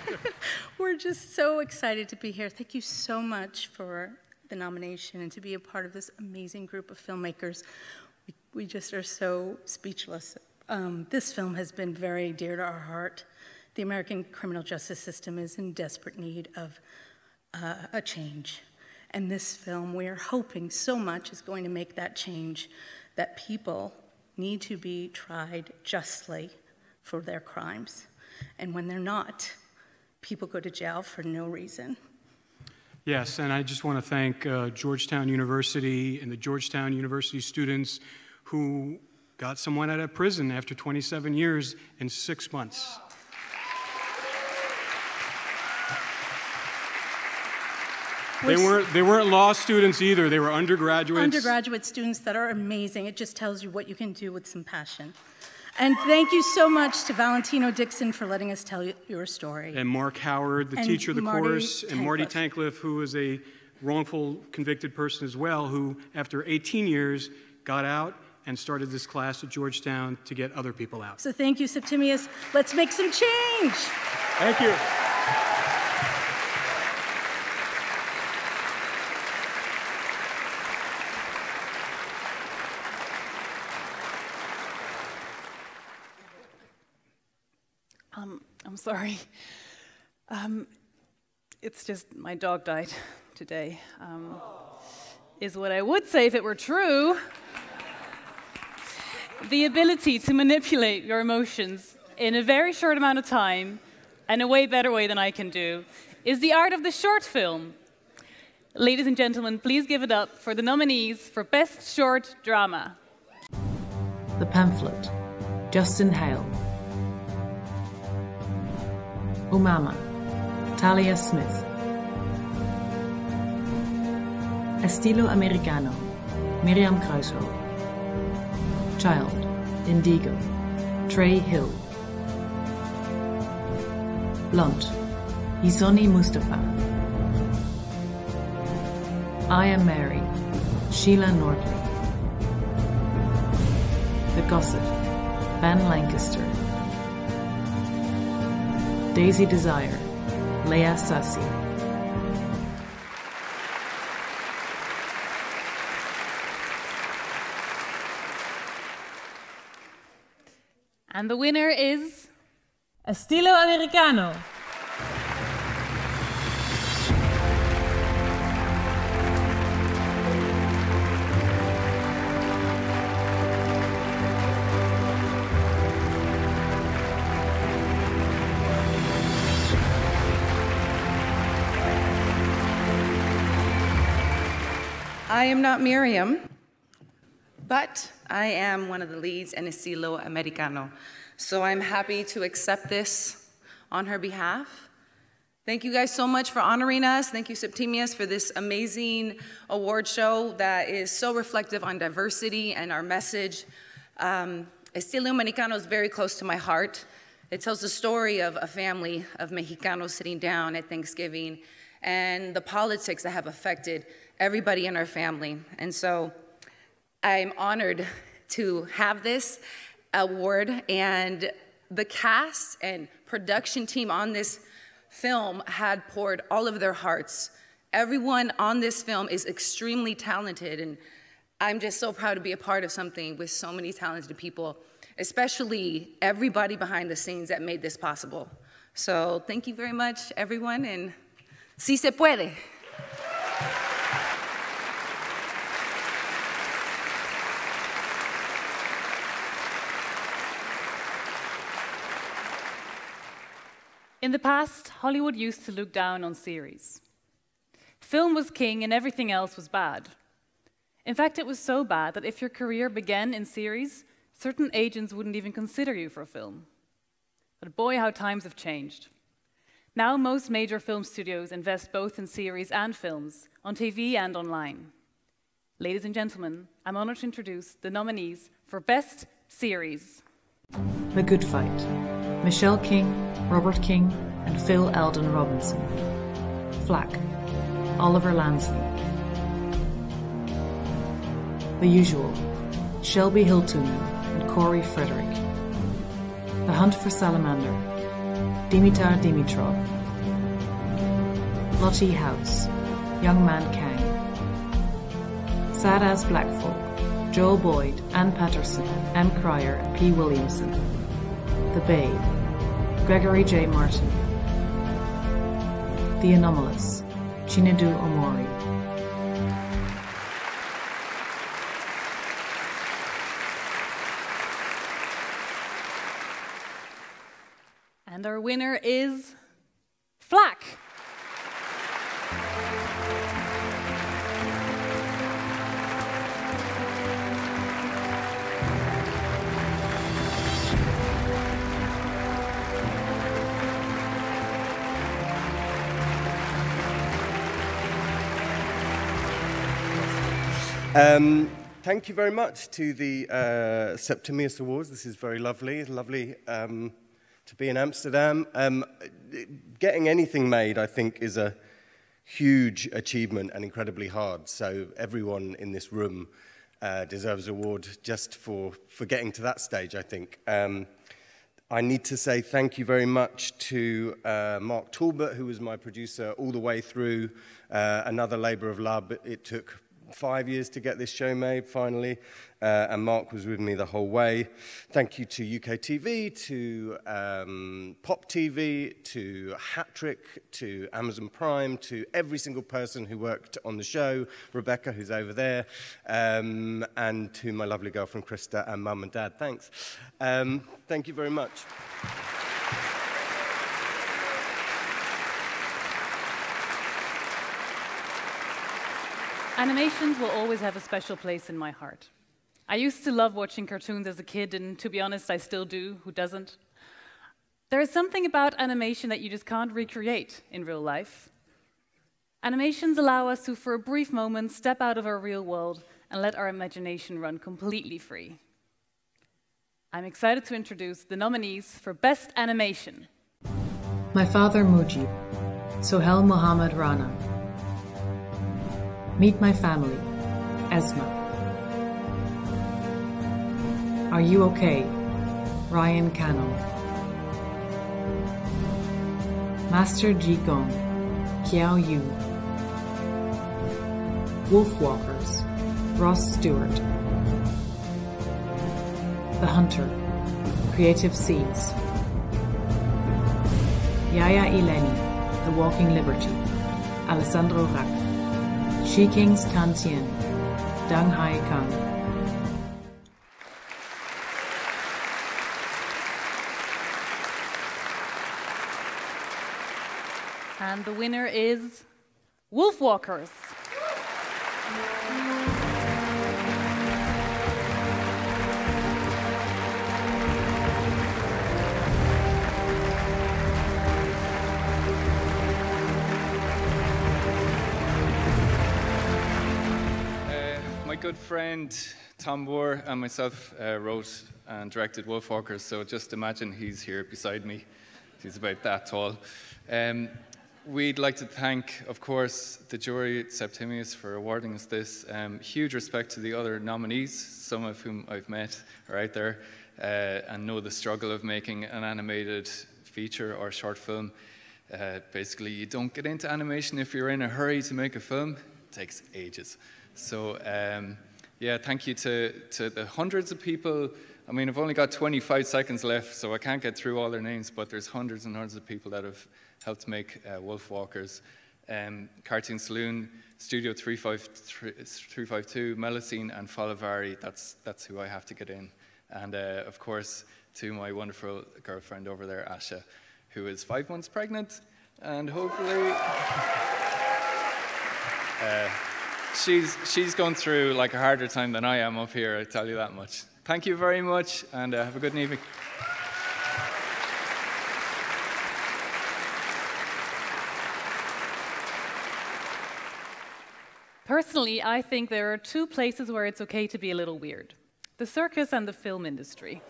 We're just so excited to be here. Thank you so much for the nomination and to be a part of this amazing group of filmmakers. We, we just are so speechless. Um, this film has been very dear to our heart. The American criminal justice system is in desperate need of uh, a change. And this film, we are hoping so much, is going to make that change that people need to be tried justly for their crimes. And when they're not, people go to jail for no reason. Yes, and I just want to thank uh, Georgetown University and the Georgetown University students who got someone out of prison after 27 years and six months. They weren't, they weren't law students either, they were undergraduates. Undergraduate students that are amazing. It just tells you what you can do with some passion. And thank you so much to Valentino Dixon for letting us tell you your story. And Mark Howard, the And teacher of the Marty course, and Marty Tankleff, who is a wrongful convicted person as well, who, after 18 years, got out and started this class at Georgetown to get other people out. So thank you, Septimius. Let's make some change. Thank you. Um, I'm sorry. Um, it's just my dog died today. Um, is what I would say if it were true. The ability to manipulate your emotions in a very short amount of time, and a way better way than I can do, is the art of the short film. Ladies and gentlemen, please give it up for the nominees for Best Short Drama. The Pamphlet, Justin Hale. Umama, Talia Smith. Estilo Americano, Miriam Kruishoop. Child, Indigo, Trey Hill. Blunt, Isoni Mustafa. I Am Mary, Sheila Nordley. The Gossip, Ben Lancaster. Daisy Desire, Leah Sassi. And the winner is Estilo Americano. I am not Miriam, but I am one of the leads in Estilo Americano. So I'm happy to accept this on her behalf. Thank you guys so much for honoring us. Thank you, Septimius, for this amazing award show that is so reflective on diversity and our message. Um, Estilo Americano is very close to my heart. It tells the story of a family of Mexicanos sitting down at Thanksgiving and the politics that have affected everybody in our family. And so I'm honored to have this award, and the cast and production team on this film had poured all of their hearts. Everyone on this film is extremely talented, and I'm just so proud to be a part of something with so many talented people, especially everybody behind the scenes that made this possible. So thank you very much, everyone, and si se puede. In the past, Hollywood used to look down on series. Film was king and everything else was bad. In fact, it was so bad that if your career began in series, certain agents wouldn't even consider you for a film. But boy, how times have changed. Now, most major film studios invest both in series and films, on TV and online. Ladies and gentlemen, I'm honored to introduce the nominees for Best Series The Good Fight, Michelle King, Robert King, and Phil Alden Robinson. Flack, Oliver Lansley. The Usual, Shelby Hiltunen and Corey Frederick. The Hunt for Salamander, Dimitar Dimitrov. Lottie House, Young Man Kang. Sad As Black Folk, Joel Boyd, Ann Patterson, M. Cryer, and P. Williamson. The Babe, Gregory J. Martin. The Anomalous, Chinedu Omori. And our winner is Flack. Um, thank you very much to the uh, Septimius Awards. This is very lovely. Lovely um, to be in Amsterdam. Um, getting anything made, I think, is a huge achievement and incredibly hard. So everyone in this room uh, deserves an award just for, for getting to that stage, I think. Um, I need to say thank you very much to uh, Mark Talbot, who was my producer all the way through. Uh, another labour of love. It took five years to get this show made finally, uh, and Mark was with me the whole way. Thank you to UK TV, to um, Pop TV, to Hat Trick, to Amazon Prime, to every single person who worked on the show, Rebecca, who's over there, um, and to my lovely girlfriend Krista and mum and dad. Thanks. Um, thank you very much. Animations will always have a special place in my heart. I used to love watching cartoons as a kid, and to be honest, I still do. Who doesn't? There is something about animation that you just can't recreate in real life. Animations allow us to, for a brief moment, step out of our real world and let our imagination run completely free. I'm excited to introduce the nominees for Best Animation. My father Mujib, Sohel Mohammed Rana. Meet my family, Esma. Are you okay? Ryan Cano. Master Ji Gong, Kiao Yu. Wolfwalkers, Ross Stewart. The Hunter, Creative Seeds. Yaya Ileni, The Walking Liberty, Alessandro Rack. She Kings Tan Tien, Dang Hai Kang. And the winner is Wolfwalkers. Good friend Tomm Moore and myself uh, wrote and directed Wolfwalkers, so just imagine he's here beside me. He's about that tall. Um, we'd like to thank, of course, the jury Septimius for awarding us this. Um, huge respect to the other nominees, some of whom I've met are out there uh, and know the struggle of making an animated feature or short film. Uh, basically, you don't get into animation if you're in a hurry to make a film. It takes ages. So, um, yeah, thank you to, to the hundreds of people. I mean, I've only got 25 seconds left, so I can't get through all their names, but there's hundreds and hundreds of people that have helped make uh, Wolfwalkers. Um, Cartoon Saloon, Studio 352, Melusine, and Folivari. That's, that's who I have to get in. And uh, of course, to my wonderful girlfriend over there, Asha, who is five months pregnant, and hopefully. uh, she's, she's gone through like a harder time than I am up here, I tell you that much. Thank you very much, and uh, have a good evening. Personally, I think there are two places where it's okay to be a little weird the circus and the film industry.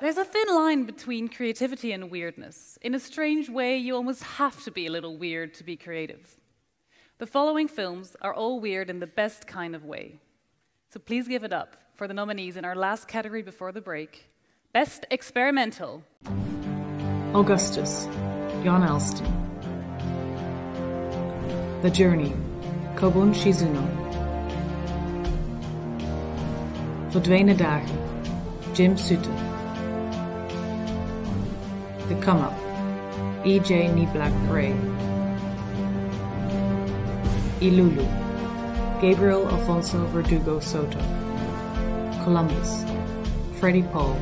There's a thin line between creativity and weirdness. In a strange way, you almost have to be a little weird to be creative. The following films are all weird in the best kind of way. So please give it up for the nominees in our last category before the break Best Experimental. Augustus, Jon Elston. The Journey, Kobun Shizuno. Verdwenen Dagen, Jim Sutton. The Come Up, E.J. Niblak Gray. Ilulu, Gabriel Alfonso Verdugo Soto. Columbus, Freddie Paul.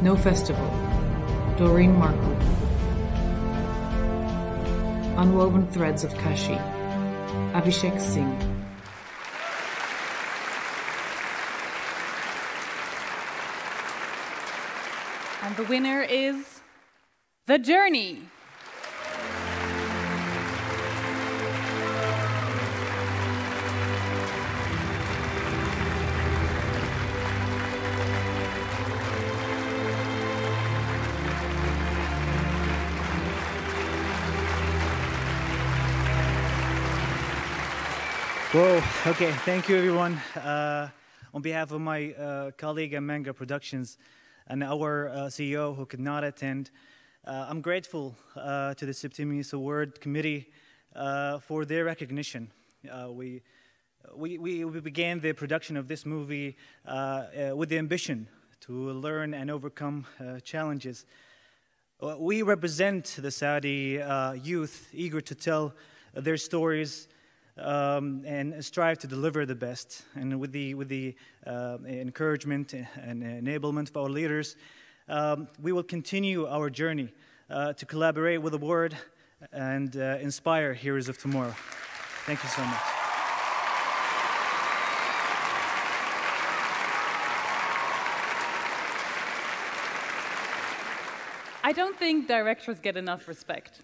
No Festival, Doreen Markle. Unwoven Threads of Kashi, Abhishek Singh. And the winner is The Journey. Whoa, okay, thank you everyone. Uh, on behalf of my uh, colleague at Manga Productions and our uh, CEO who could not attend, uh, I'm grateful uh, to the Septimius Award Committee uh, for their recognition. we, we, we, we began the production of this movie with the ambition to learn and overcome challenges. we represent the Saudi youth eager to tell their stories um, and strive to deliver the best. And with the, with the uh, encouragement and enablement of our leaders, um, we will continue our journey uh, to collaborate with the Word and uh, inspire heroes of tomorrow. Thank you so much. I don't think directors get enough respect.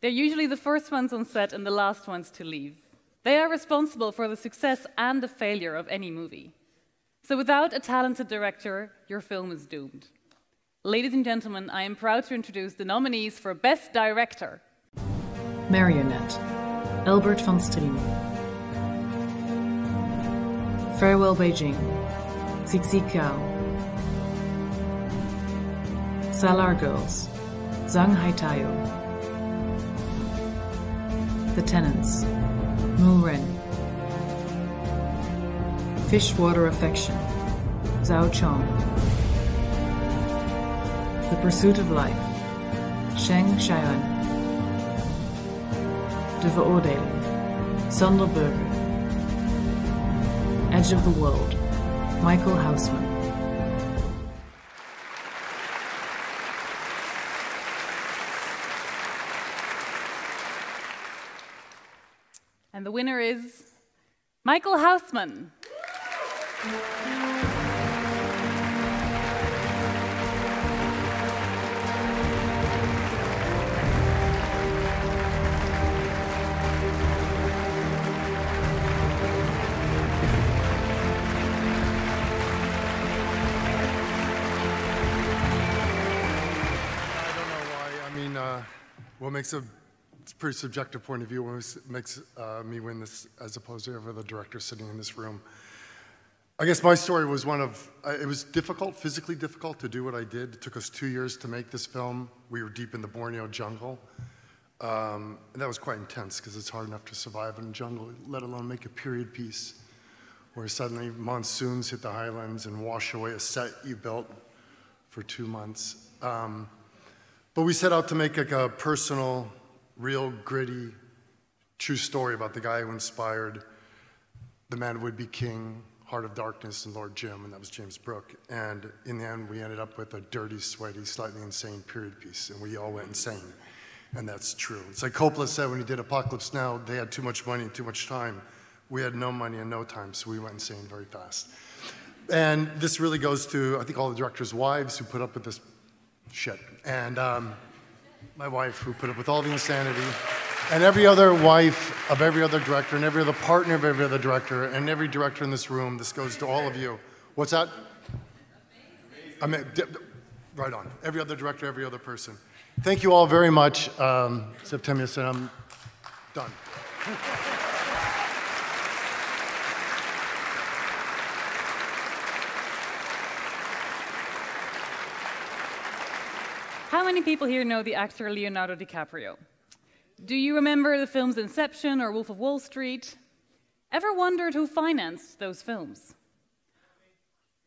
They're usually the first ones on set and the last ones to leave. They are responsible for the success and the failure of any movie. So without a talented director, your film is doomed. Ladies and gentlemen, I am proud to introduce the nominees for Best Director. Marionette, Albert van Striemen. Farewell Beijing, Zixi Kao. Salar Girls, Zhang Haitayo. The Tenants, Mu Ren. Fishwater Affection, Zhao Chong. The Pursuit of Life, Sheng Xiaoyan. De Veroordeling, Sander Burger, Edge of the World, Michael Haussman. The winner is Michael Haussman. I don't know why. I mean, uh, what makes a it's a pretty subjective point of view makes- makes uh, me win this as opposed to ever the director sitting in this room. I guess my story was one of, uh, it was difficult, physically difficult to do what I did. It took us two years to make this film. We were deep in the Borneo jungle. Um, and that was quite intense because it's hard enough to survive in a jungle, let alone make a period piece where suddenly monsoons hit the highlands and wash away a set you built for two months. Um, but we set out to make like a personal, real, gritty, true story about the guy who inspired The Man Who Would Be King, Heart of Darkness, and Lord Jim, and that was James Brooke. And in the end, we ended up with a dirty, sweaty, slightly insane period piece, and we all went insane. And that's true. It's like Coppola said when he did Apocalypse Now, they had too much money and too much time. We had no money and no time, so we went insane very fast. And this really goes to, I think, all the directors' wives who put up with this shit. And um, my wife, who put up with all the insanity. And every other wife of every other director, and every other partner of every other director, and every director in this room. This goes to all of you. What's that? I mean, right on. Every other director, every other person. Thank you all very much. Um, September, I'm done. Many people here know the actor Leonardo DiCaprio? Do you remember the films Inception or Wolf of Wall Street? Ever wondered who financed those films?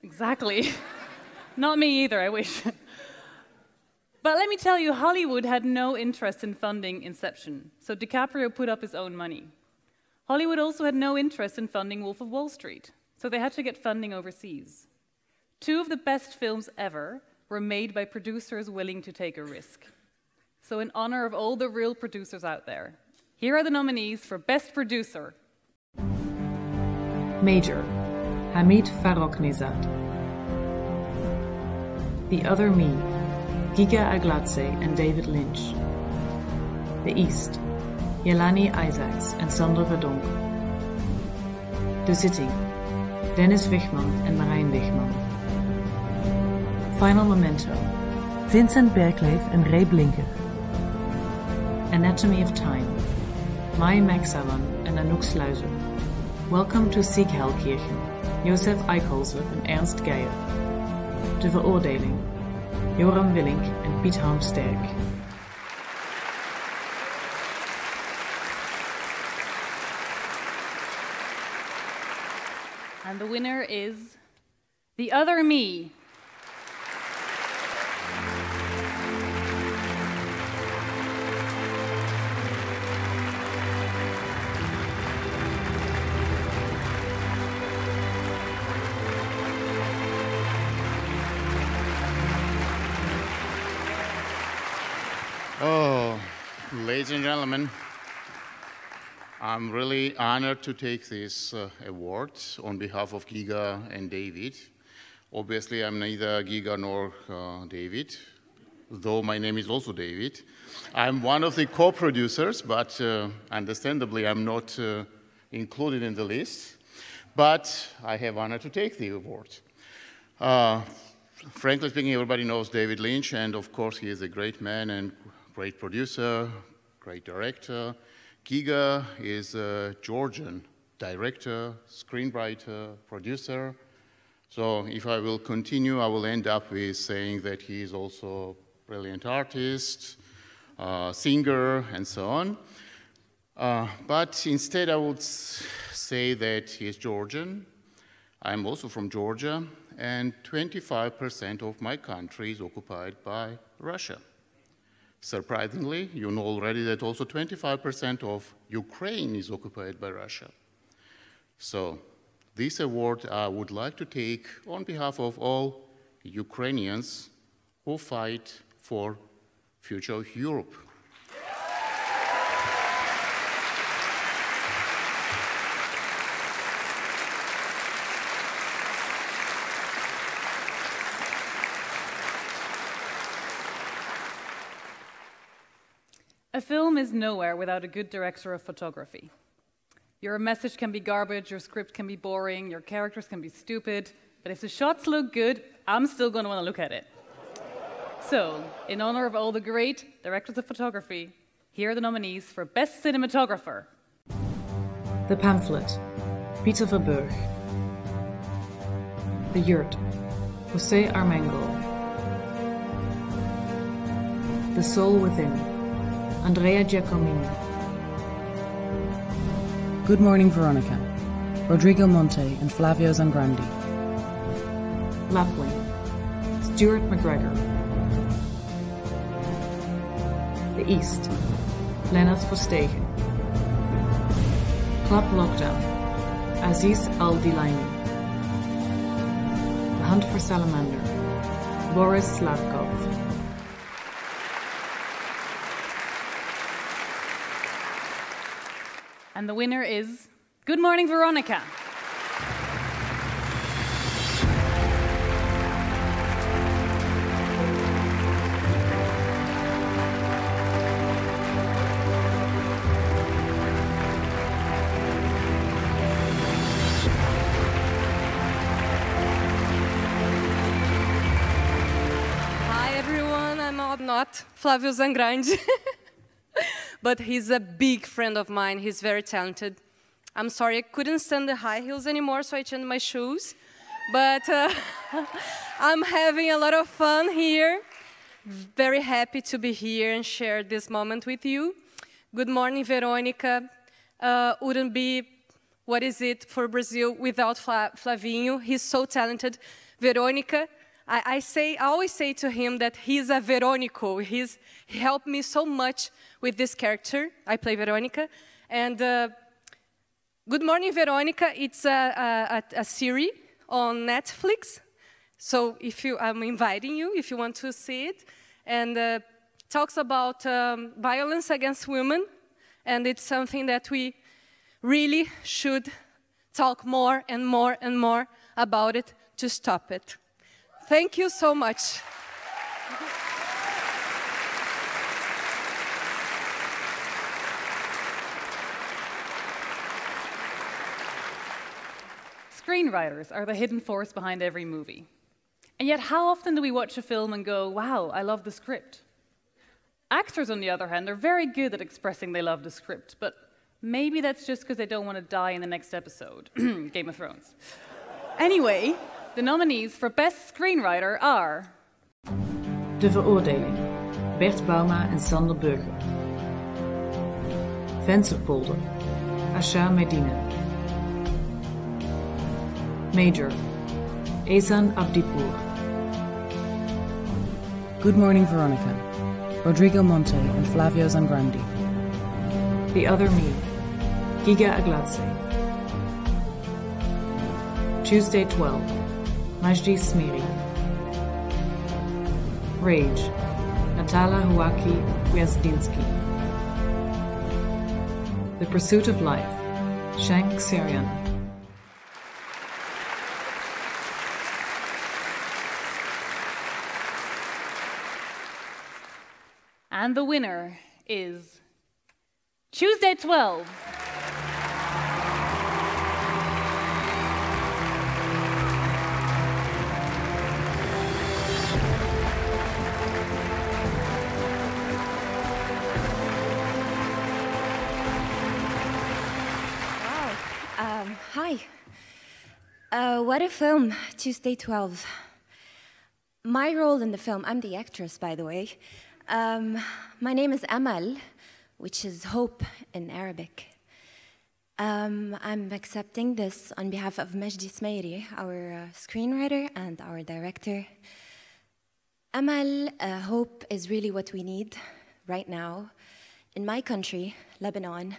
Exactly. Not me either, I wish. but let me tell you, Hollywood had no interest in funding Inception, so DiCaprio put up his own money. Hollywood also had no interest in funding Wolf of Wall Street, so they had to get funding overseas. Two of the best films ever were made by producers willing to take a risk. So, in honor of all the real producers out there, here are the nominees for Best Producer. Major, Hamid Farrokhzad. The Other Me, Giga Agladze and David Lynch. The East, Yelani Isaacs and Sander Verdonk. The City, Dennis Wichmann and Marijn Wichmann. Final Memento, Vincent Bergleef and Ray Blinker. Anatomy of Time, Mai Maxavan and Anouk Sluizer. Welcome to Siegheilkirchen, Josef Eikholzer and Ernst Geijer. De Veroordeling, Joram Willink en Piet Harm Sterk. And the winner is The Other Me. Ladies and gentlemen, I'm really honored to take this uh, award on behalf of Giga and David. Obviously, I'm neither Giga nor uh, David. though my name is also David. I'm one of the co-producers, but uh, understandably I'm not uh, included in the list. But I have honor to take the award. Uh, frankly speaking, everybody knows David Lynch, and of course he is a great man and great producer, great director. Giga is a Georgian director, screenwriter, producer. So if I will continue, I will end up with saying that he is also a brilliant artist, uh, singer, and so on. Uh, but instead, I would say that he is Georgian. I'm also from Georgia, and 25% of my country is occupied by Russia. Surprisingly, you know already that also 25% of Ukraine is occupied by Russia. So this award I would like to take on behalf of all Ukrainians who fight for future of Europe. A film is nowhere without a good director of photography. Your message can be garbage, your script can be boring, your characters can be stupid, but if the shots look good, I'm still going to want to look at it. So, in honor of all the great directors of photography, here are the nominees for Best Cinematographer. The Pamphlet, Peter Verburg. The Yurt, Jose Armengol. The Soul Within, Andrea Giacomini. Good Morning Veronica, Rodrigo Monte and Flavio Zangrandi. Lapwing, Stuart McGregor. The East, Leonard Verstegen. Club Lockdown, Aziz Al Dilaini. The Hunt for Salamander, Boris Slavkov. And the winner is Good Morning Veronica. Hi everyone, I'm not Flavio Zangrandi, but he's a big friend of mine. He's very talented. I'm sorry, I couldn't stand the high heels anymore, so I changed my shoes. But uh, I'm having a lot of fun here. Very happy to be here and share this moment with you. Good morning, Veronica. Uh, wouldn't be what is it for Brazil without Fla Flavinho? He's so talented. Veronica, I, I, say, I always say to him that he's a Veronico. He's, he helped me so much with this character. I play Veronica. And uh, Good Morning, Veronica, it's a, a, a, series on Netflix. So if you, I'm inviting you if you want to see it. And uh, talks about um, violence against women. And it's something that we really should talk more and more and more about it to stop it. Thank you so much. Screenwriters are the hidden force behind every movie. And yet, how often do we watch a film and go, wow, I love the script? Actors, on the other hand, are very good at expressing they love the script, but maybe that's just because they don't want to die in the next episode Game of Thrones. Anyway, the nominees for Best Screenwriter are De Veroordeling, Bert Bauma en Sander Burger. Vensterpolder, Asha Medina. Major, Ezan Abdipur. Good Morning Veronica, Rodrigo Monte and Flavio Zangrandi. The Other Me, Giga Agladze. Tuesday 12, Majdi Smiri. Rage, Natala Huaki Gwiazdinski. The Pursuit of Life, Shank Syrian. And the winner is Tuesday 12. Uh, what a film, Tuesday 12. My role in the film, I'm the actress, by the way. Um, my name is Amal, which is hope in Arabic. Um, I'm accepting this on behalf of Majdi Smairi, our uh, screenwriter and our director. Amal, uh, hope is really what we need right now in my country, Lebanon,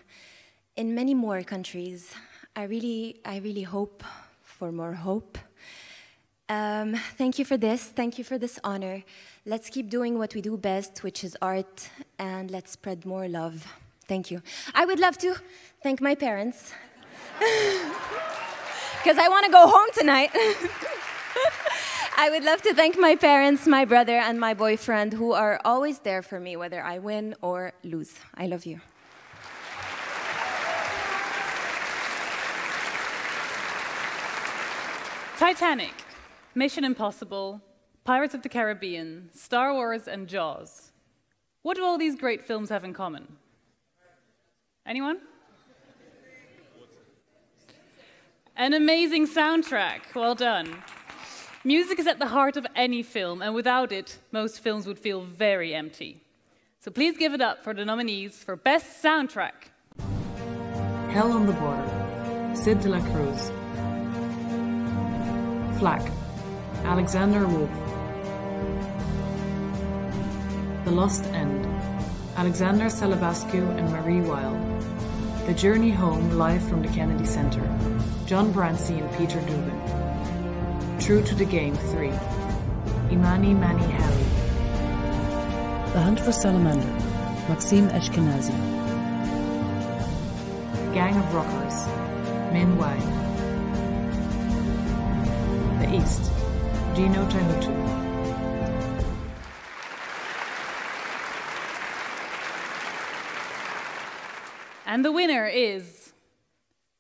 in many more countries. I really, I really hope for more hope. Um, thank you for this. Thank you for this honor. Let's keep doing what we do best, which is art, and let's spread more love. Thank you. I would love to thank my parents because I want to go home tonight. I would love to thank my parents, my brother, and my boyfriend who are always there for me, whether I win or lose. I love you. Titanic, Mission Impossible, Pirates of the Caribbean, Star Wars, and Jaws. What do all these great films have in common? Anyone? An amazing soundtrack. Well done. Music is at the heart of any film, and without it, most films would feel very empty. So please give it up for the nominees for Best Soundtrack. Hell on the Border, Sid de la Cruz. Flack, Alexander Wolf. The Lost End, Alexander Salabascu and Marie Weil. The Journey Home live from the Kennedy Center, John Brancy and Peter Dugan. True to the Game 3, Imani Mani Hali. The Hunt for Salamander, Maxim Eshkenazi. Gang of Rockers, Min Wai. East, Gino. And the winner is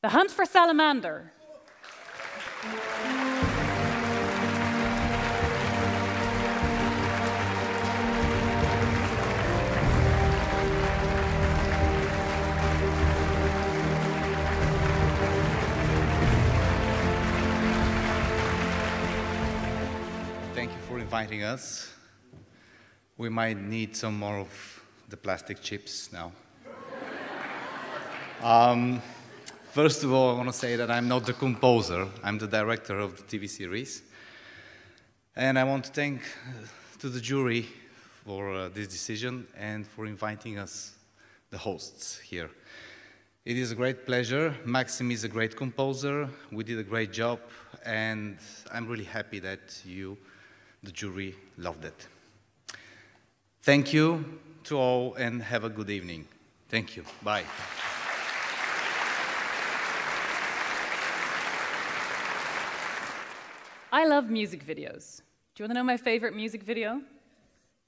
The Hunt for Salamander. Inviting us. We might need some more of the plastic chips now. Um, first of all, I want to say that I'm not the composer, I'm the director of the TV series. And I want to thank uh, to the jury for uh, this decision and for inviting us, the hosts, here. It is a great pleasure. Maxim is a great composer. We did a great job, and I'm really happy that you, the jury, loved it. Thank you to all, and have a good evening. Thank you. Bye. I love music videos. Do you want to know my favorite music video?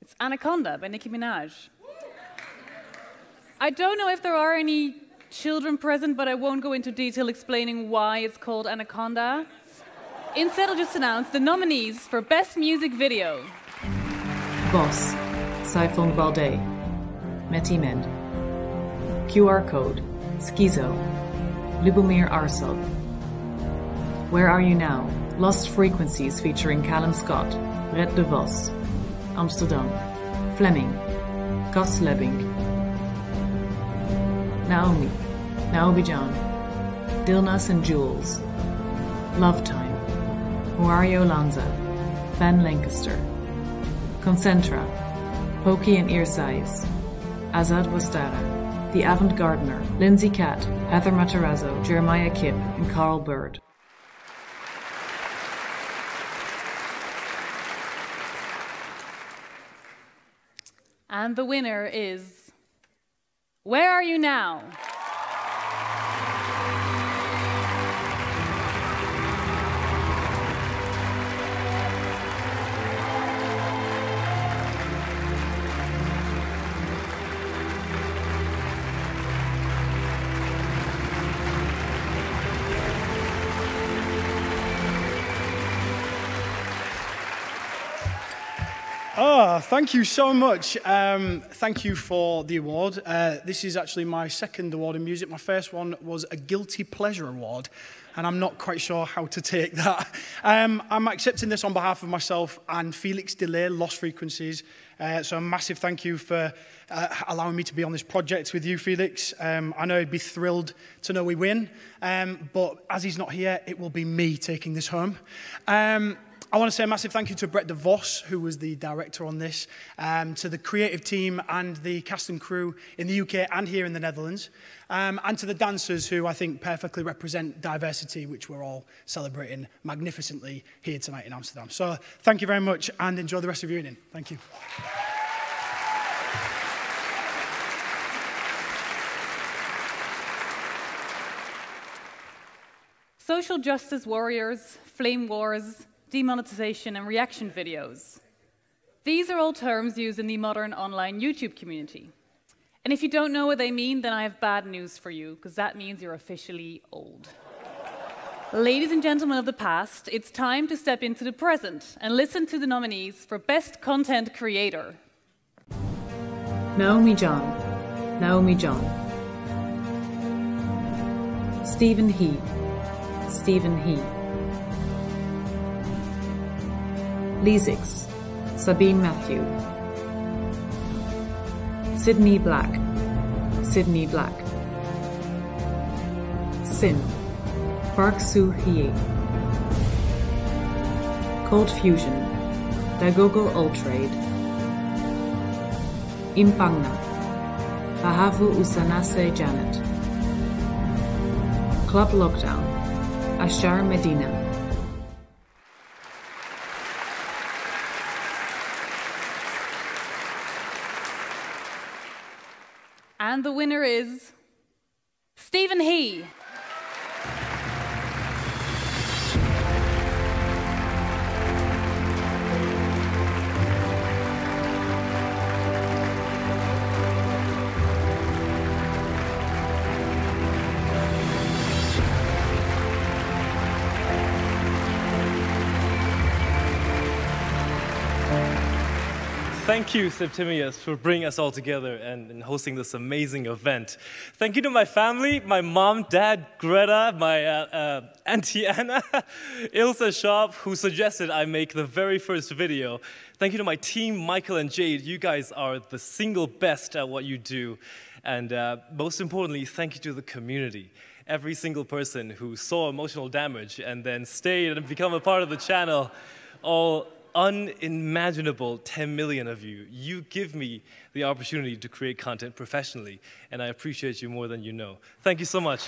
It's Anaconda by Nicki Minaj. I don't know if there are any children present, but I won't go into detail explaining why it's called Anaconda. Instead, I'll just announce the nominees for Best Music Video. Boss, Saifong Balde. Meti Mend. QR Code, Schizo. Lubomir Arsov. Where Are You Now? Lost Frequencies featuring Callum Scott, Red de Vos. Amsterdam. Fleming. Gus Lebbing. Naomi. Naomi John. Dilnas and Jules. Love Time. Mario Lanza. Ben Lancaster. Concentra. Pokey and Earsize, Azad Wastara. The Avant Gardener. Lindsay Cat. Heather Matarazzo. Jeremiah Kipp. And Carl Bird. And the winner is Where Are You Now? Oh, thank you so much. Um, thank you for the award. Uh, this is actually my second award in music. My first one was a Guilty Pleasure Award, and I'm not quite sure how to take that. Um, I'm accepting this on behalf of myself and Felix De Laet, Lost Frequencies. Uh, so a massive thank you for uh, allowing me to be on this project with you, Felix. Um, I know he'd be thrilled to know we win, um, but as he's not here, it will be me taking this home. I want to say a massive thank you to Brett DeVos, who was the director on this, um, to the creative team and the cast and crew in the UK and here in the Netherlands, um, and to the dancers who I think perfectly represent diversity, which we're all celebrating magnificently here tonight in Amsterdam. So thank you very much and enjoy the rest of your evening. Thank you. Social justice warriors, flame wars, demonetization, and reaction videos. These are all terms used in the modern online YouTube community. And if you don't know what they mean, then I have bad news for you, because that means you're officially old. Ladies and gentlemen of the past, it's time to step into the present and listen to the nominees for Best Content Creator. Naomi John, Naomi John. Stephen He, Stephen He. Leesix, Sabine Matthew. Sydney Black, Sydney Black. Sin, Park Soo Hye. Cold Fusion, Dagogo Altraide. Impangna, Ahavu Usanase Janet. Club Lockdown, Ashar Medina. And the winner is Stephen He. Thank you, Septimius, for bringing us all together and, and, hosting this amazing event. Thank you to my family, my mom, dad, Greta, my uh, uh, auntie Anna, Ilsa Sharp, who suggested I make the very first video. Thank you to my team, Michael and Jade. You guys are the single best at what you do. And uh, most importantly, thank you to the community every single person who saw emotional damage and then stayed and become a part of the channel, all unimaginable 10 million of you. You give me the opportunity to create content professionally, and I appreciate you more than you know. Thank you so much.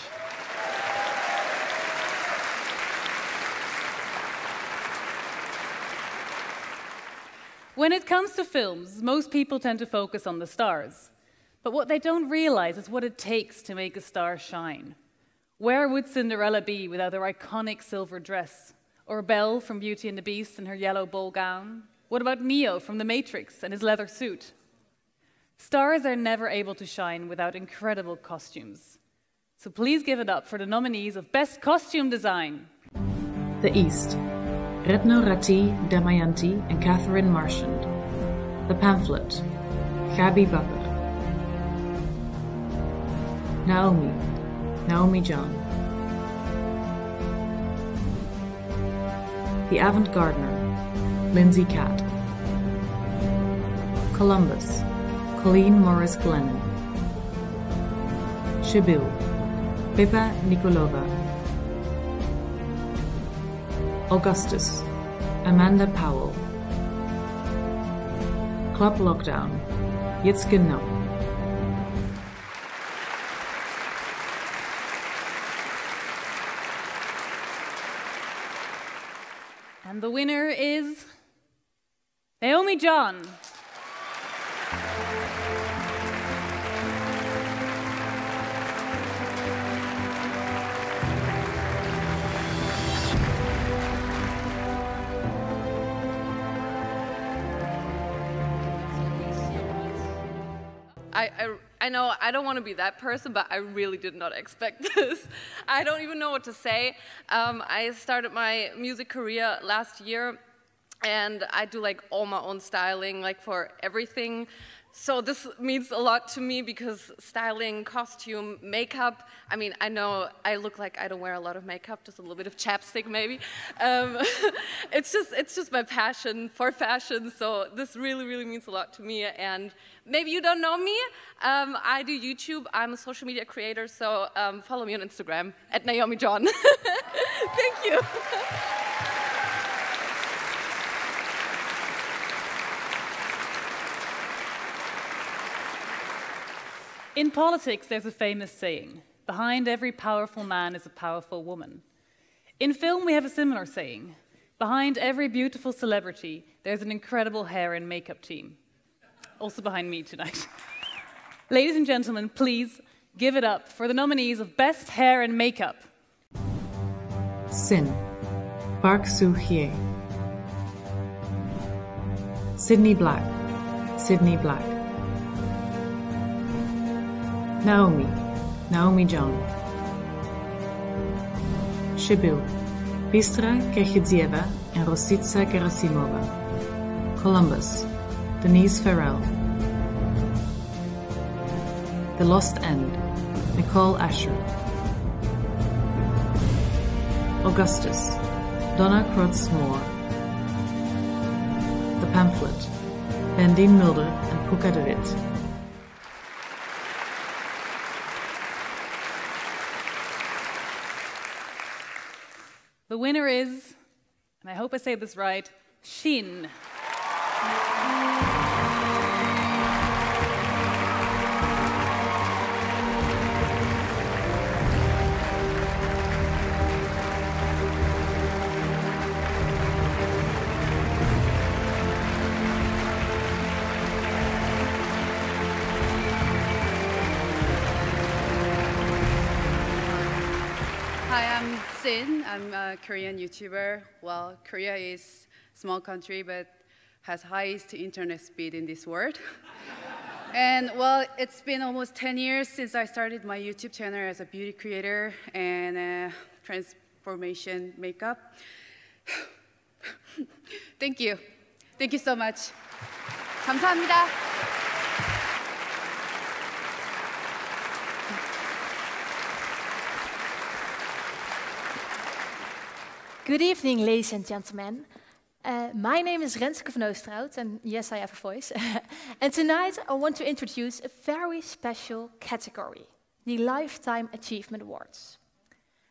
When it comes to films, most people tend to focus on the stars. But what they don't realize is what it takes to make a star shine. Where would Cinderella be without her iconic silver dress? Or Belle from Beauty and the Beast in her yellow ball gown? What about Neo from The Matrix and his leather suit? Stars are never able to shine without incredible costumes. So please give it up for the nominees of Best Costume Design. The East. Retno Rati Damayanti and Catherine Marchand. The Pamphlet. Gabi Bakker. Naomi. Naomi John. The Avant Gardener, Lindsay Catt. Columbus, Colleen Morris Glennon. Shibil, Pippa Nikolova. Augustus, Amanda Powell. Club Lockdown, Jetzt genau. John. I, I, I know I don't want to be that person, but I really did not expect this. I don't even know what to say. Um, I started my music career last year and I do like all my own styling, like for everything. So this means a lot to me because styling, costume, makeup. I mean, I know I look like I don't wear a lot of makeup, just a little bit of chapstick maybe. Um, it's just it's just my passion for fashion. So this really really means a lot to me. And maybe you don't know me. Um, I do YouTube. I'm a social media creator. So um, follow me on Instagram at Naomi John. Thank you. In politics, there's a famous saying behind every powerful man is a powerful woman. In film, we have a similar saying behind every beautiful celebrity, there's an incredible hair and makeup team. Also behind me tonight. Ladies and gentlemen, please give it up for the nominees of Best Hair and Makeup. Sin, Park Soo Hye. Sydney Black, Sydney Black. Naomi, Naomi John. Shibil, Bistra Kerchidzieva and Rositsa Gerasimova. Columbus, Denise Farrell. The Lost End, Nicole Asher. Augustus, Donna Krotz Moore. The Pamphlet, Bandine Mulder and Puka de Wit. The winner is, and I hope I say this right, Shin. a Korean YouTuber. Well, Korea is a small country, but has highest internet speed in this world. and well, it's been almost 10 years since I started my YouTube channel as a beauty creator and uh, transformation makeup. Thank you. Thank you so much. 감사합니다. Good evening, ladies and gentlemen. Uh, my name is Renske van Oosterhout, and yes, I have a voice. and tonight I want to introduce a very special category the Lifetime Achievement Awards.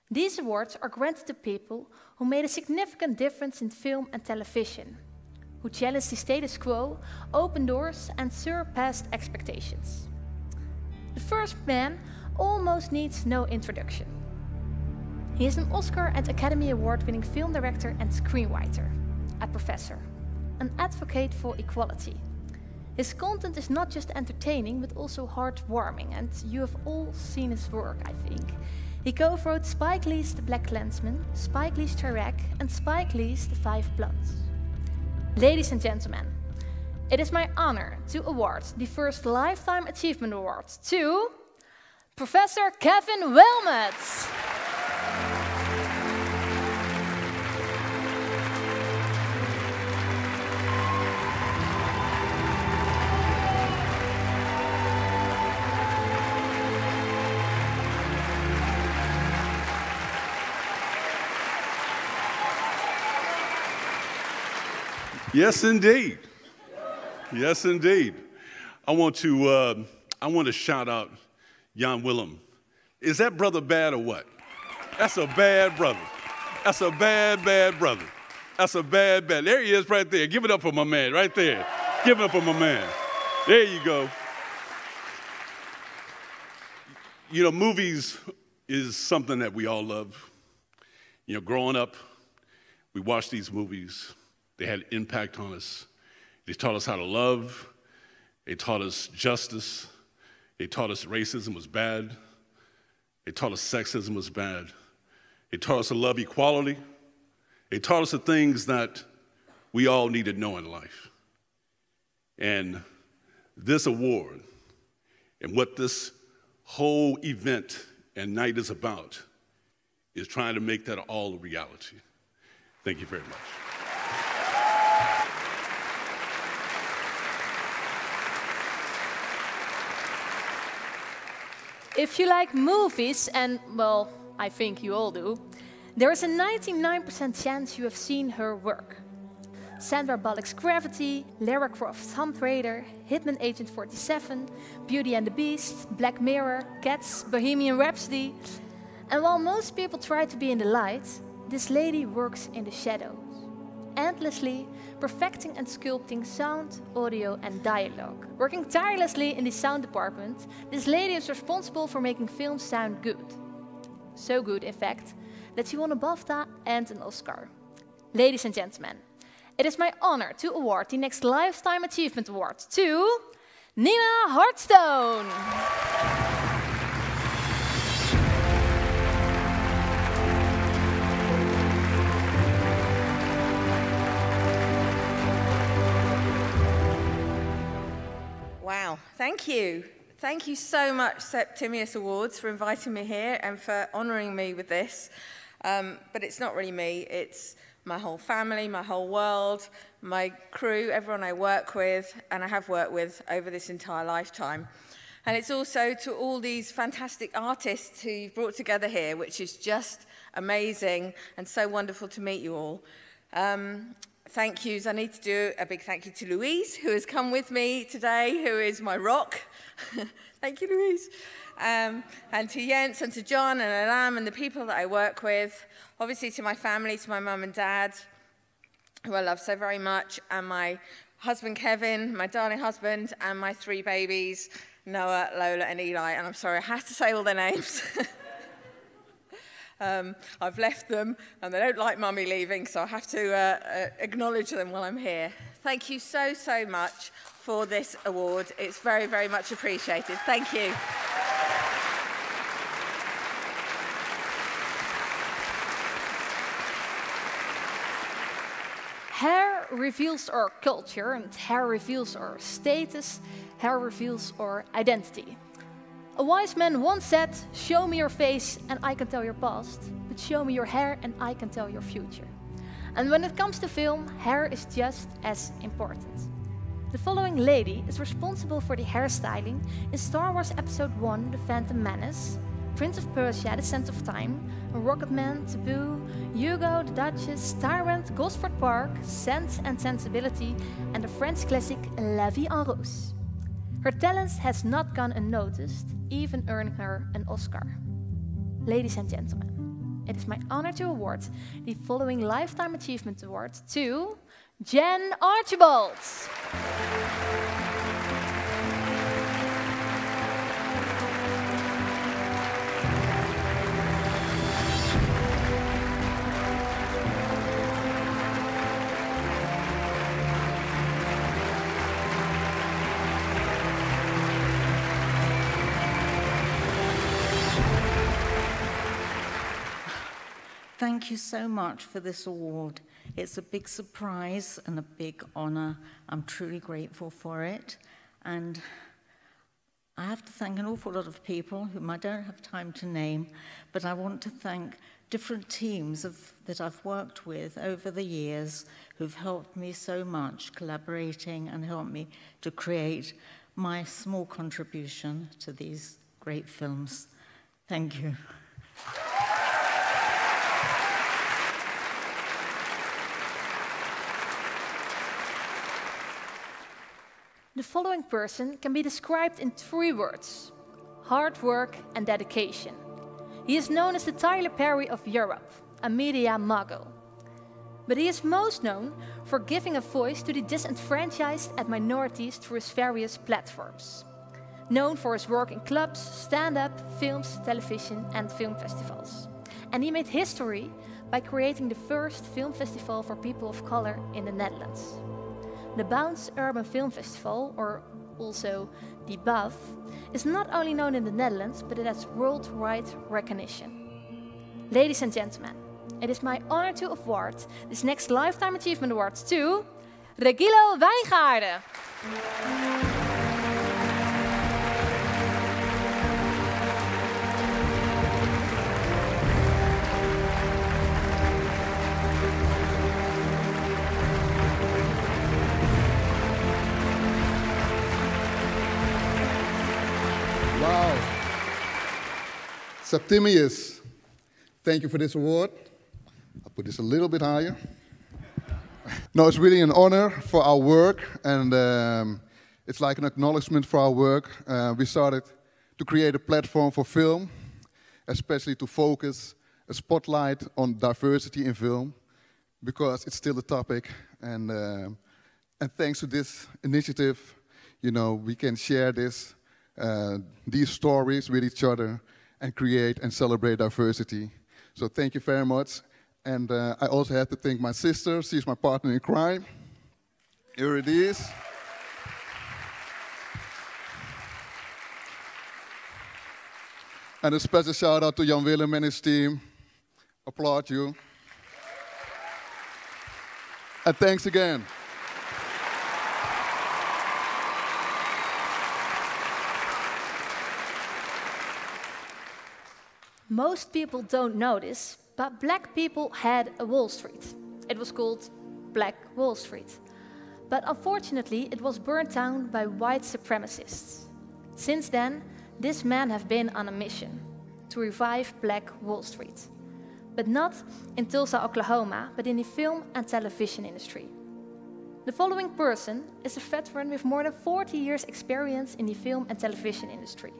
These awards are granted to people who made a significant difference in film and television, who challenged the status quo, opened doors, and surpassed expectations. The first man almost needs no introduction. He is an Oscar and Academy Award winning film director and screenwriter, a professor, an advocate for equality. His content is not just entertaining, but also heartwarming, and you have all seen his work, I think. He co wrote Spike Lee's The BlacKkKlansman, Spike Lee's Chi-Raq, and Spike Lee's The Five Bloods. Ladies and gentlemen, it is my honor to award the first Lifetime Achievement Award to Professor Kevin Willmott. Yes, indeed. Yes, indeed. I want to, uh, I want to shout out Jan Willem. Is that brother bad or what? That's a bad brother. That's a bad, bad brother. That's a bad, bad. There he is right there. Give it up for my man, right there. Give it up for my man. There you go. You know, movies is something that we all love. You know, growing up, we watched these movies. They had impact on us. They taught us how to love. They taught us justice. They taught us racism was bad. They taught us sexism was bad. They taught us to love equality. They taught us the things that we all need to know in life. And this award and what this whole event and night is about is trying to make that all a reality. Thank you very much. If you like movies, and well, I think you all do, there is a 99% chance you have seen her work. Sandra Bullock's Gravity, Lara Croft's Tomb Raider, Hitman Agent 47, Beauty and the Beast, Black Mirror, Cats, Bohemian Rhapsody. And while most people try to be in the light, this lady works in the shadows, endlessly perfecting and sculpting sound, audio, and dialogue. Working tirelessly in the sound department, this lady is responsible for making films sound good. So good, in fact, that she won a BAFTA and an Oscar. Ladies and gentlemen, it is my honor to award the next Lifetime Achievement Award to Nina Hartstone. Wow, thank you. Thank you so much, Septimius Awards, for inviting me here and for honouring me with this. Um, but it's not really me, it's my whole family, my whole world, my crew, everyone I work with and I have worked with over this entire lifetime. And it's also to all these fantastic artists who you've brought together here, which is just amazing and so wonderful to meet you all. Um, thank yous. I need to do a big thank you to Louise, who has come with me today, who is my rock. thank you, Louise. Um, and to Jens and to John and Alam and the people that I work with. Obviously to my family, to my mum and dad, who I love so very much, and my husband Kevin, my darling husband, and my three babies, Noah, Lola, and Eli. And I'm sorry, I have to say all their names. Um, I've left them and they don't like mummy leaving, so I have to uh, uh, acknowledge them while I'm here. Thank you so, so much for this award. It's very, very much appreciated. Thank you. Hair reveals our culture and hair reveals our status, hair reveals our identity. A wise man once said, Show me your face and I can tell your past, but show me your hair and I can tell your future. And when it comes to film, hair is just as important. The following lady is responsible for the hairstyling in Star Wars Episode 1 The Phantom Menace, Prince of Persia The Sands of Time, Rocketman, Taboo, Hugo, The Duchess, Tyrant, Gosford Park, Sense and Sensibility, and the French classic La Vie en Rose. Her talents has not gone unnoticed, even earning her an Oscar. Ladies and gentlemen, it is my honor to award the following Lifetime Achievement Award to Jen Archibald. Thank you so much for this award. It's a big surprise and a big honor. I'm truly grateful for it. And I have to thank an awful lot of people whom I don't have time to name, but I want to thank different teams of, that I've worked with over the years who've helped me so much collaborating and helped me to create my small contribution to these great films. Thank you. The following person can be described in three words hard work and dedication. He is known as the Tyler Perry of Europe, a media mogul. But he is most known for giving a voice to the disenfranchised and minorities through his various platforms. Known for his work in clubs, stand up, films, television, and film festivals. And he made history by creating the first film festival for people of color in the Netherlands. The Bounce Urban Film Festival, or also the BUF, is not only known in the Netherlands, but it has worldwide recognition. Ladies and gentlemen, it is my honor to award this next Lifetime Achievement Award to Regilo Wijngaarden. Septimius, thank you for this award. I'll put this a little bit higher. no, it's really an honor for our work, and um, it's like an acknowledgement for our work. Uh, we started to create a platform for film, especially to focus a spotlight on diversity in film, because it's still a topic. And, uh, and thanks to this initiative, you know, we can share this, uh, these stories with each other and create and celebrate diversity. So thank you very much. And uh, I also have to thank my sister. She's my partner in crime. Here it is. And a special shout out to Jan Willem and his team. Applaud you. And thanks again. Most people don't know this, but black people had a Wall Street. It was called Black Wall Street. But unfortunately, it was burnt down by white supremacists. Since then, this men have been on a mission to revive Black Wall Street. But not in Tulsa, Oklahoma, but in the film and television industry. The following person is a veteran with more than 40 years' experience in the film and television industry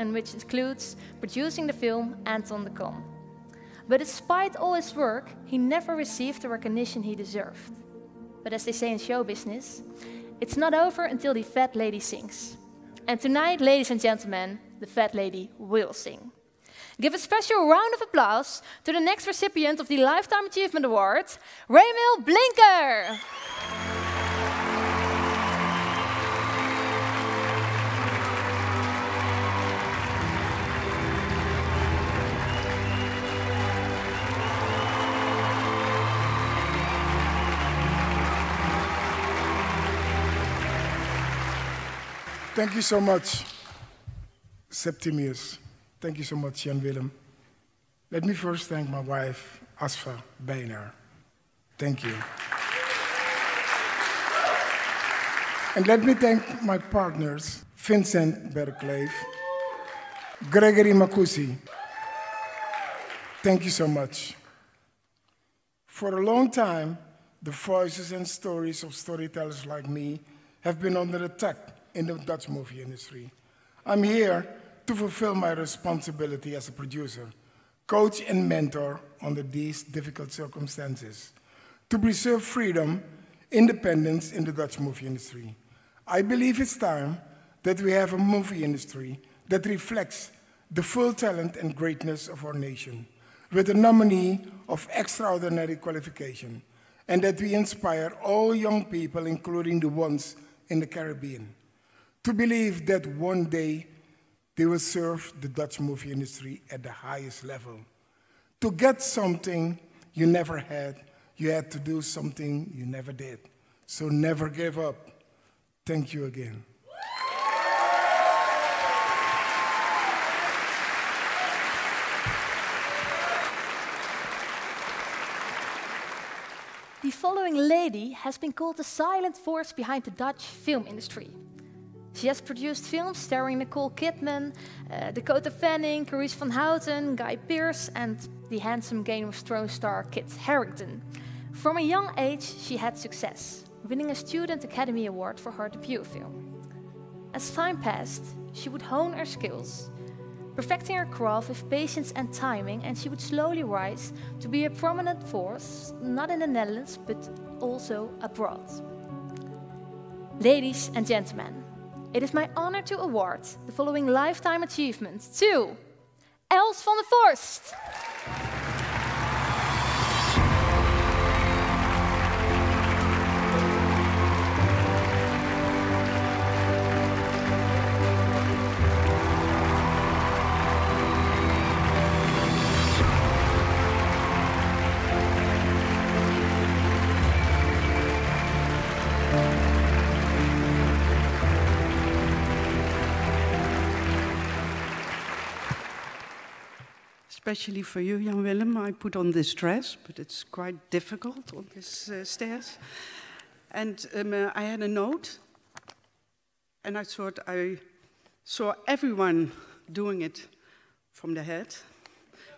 and which includes producing the film Anton de Kom. But despite all his work, he never received the recognition he deserved. But as they say in show business, it's not over until the fat lady sings. And tonight, ladies and gentlemen, the fat lady will sing. Give a special round of applause to the next recipient of the Lifetime Achievement Award, Raymil Blinker. Thank you so much, Septimius. Thank you so much, Jan Willem. Let me first thank my wife, Asfa Bijner. Thank you. and let me thank my partners, Vincent Berkleef, Gregory Makusi. Thank you so much. For a long time, the voices and stories of storytellers like me have been under attack in the Dutch movie industry. I'm here to fulfill my responsibility as a producer, coach, and mentor under these difficult circumstances, to preserve freedom, independence in the Dutch movie industry. I believe it's time that we have a movie industry that reflects the full talent and greatness of our nation, with a nominee of extraordinary qualification, and that we inspire all young people, including the ones in the Caribbean to believe that one day they will serve the Dutch movie industry at the highest level. To get something you never had, you had to do something you never did. So never give up. Thank you again. The following lady has been called the silent force behind the Dutch film industry. She has produced films starring Nicole Kidman, uh, Dakota Fanning, Carice van Houten, Guy Pearce, and the handsome Game of Thrones star Kit Harington. From a young age, she had success, winning a Student Academy Award for her debut film. As time passed, she would hone her skills, perfecting her craft with patience and timing, and she would slowly rise to be a prominent force, not in the Netherlands, but also abroad. Ladies and gentlemen, it is my honor to award the following lifetime achievement to Els Vandevorst. Especially for you, Jan Willem. I put on this dress, but it's quite difficult on these uh, stairs. And um, uh, I had a note, and I thought I saw everyone doing it from the head.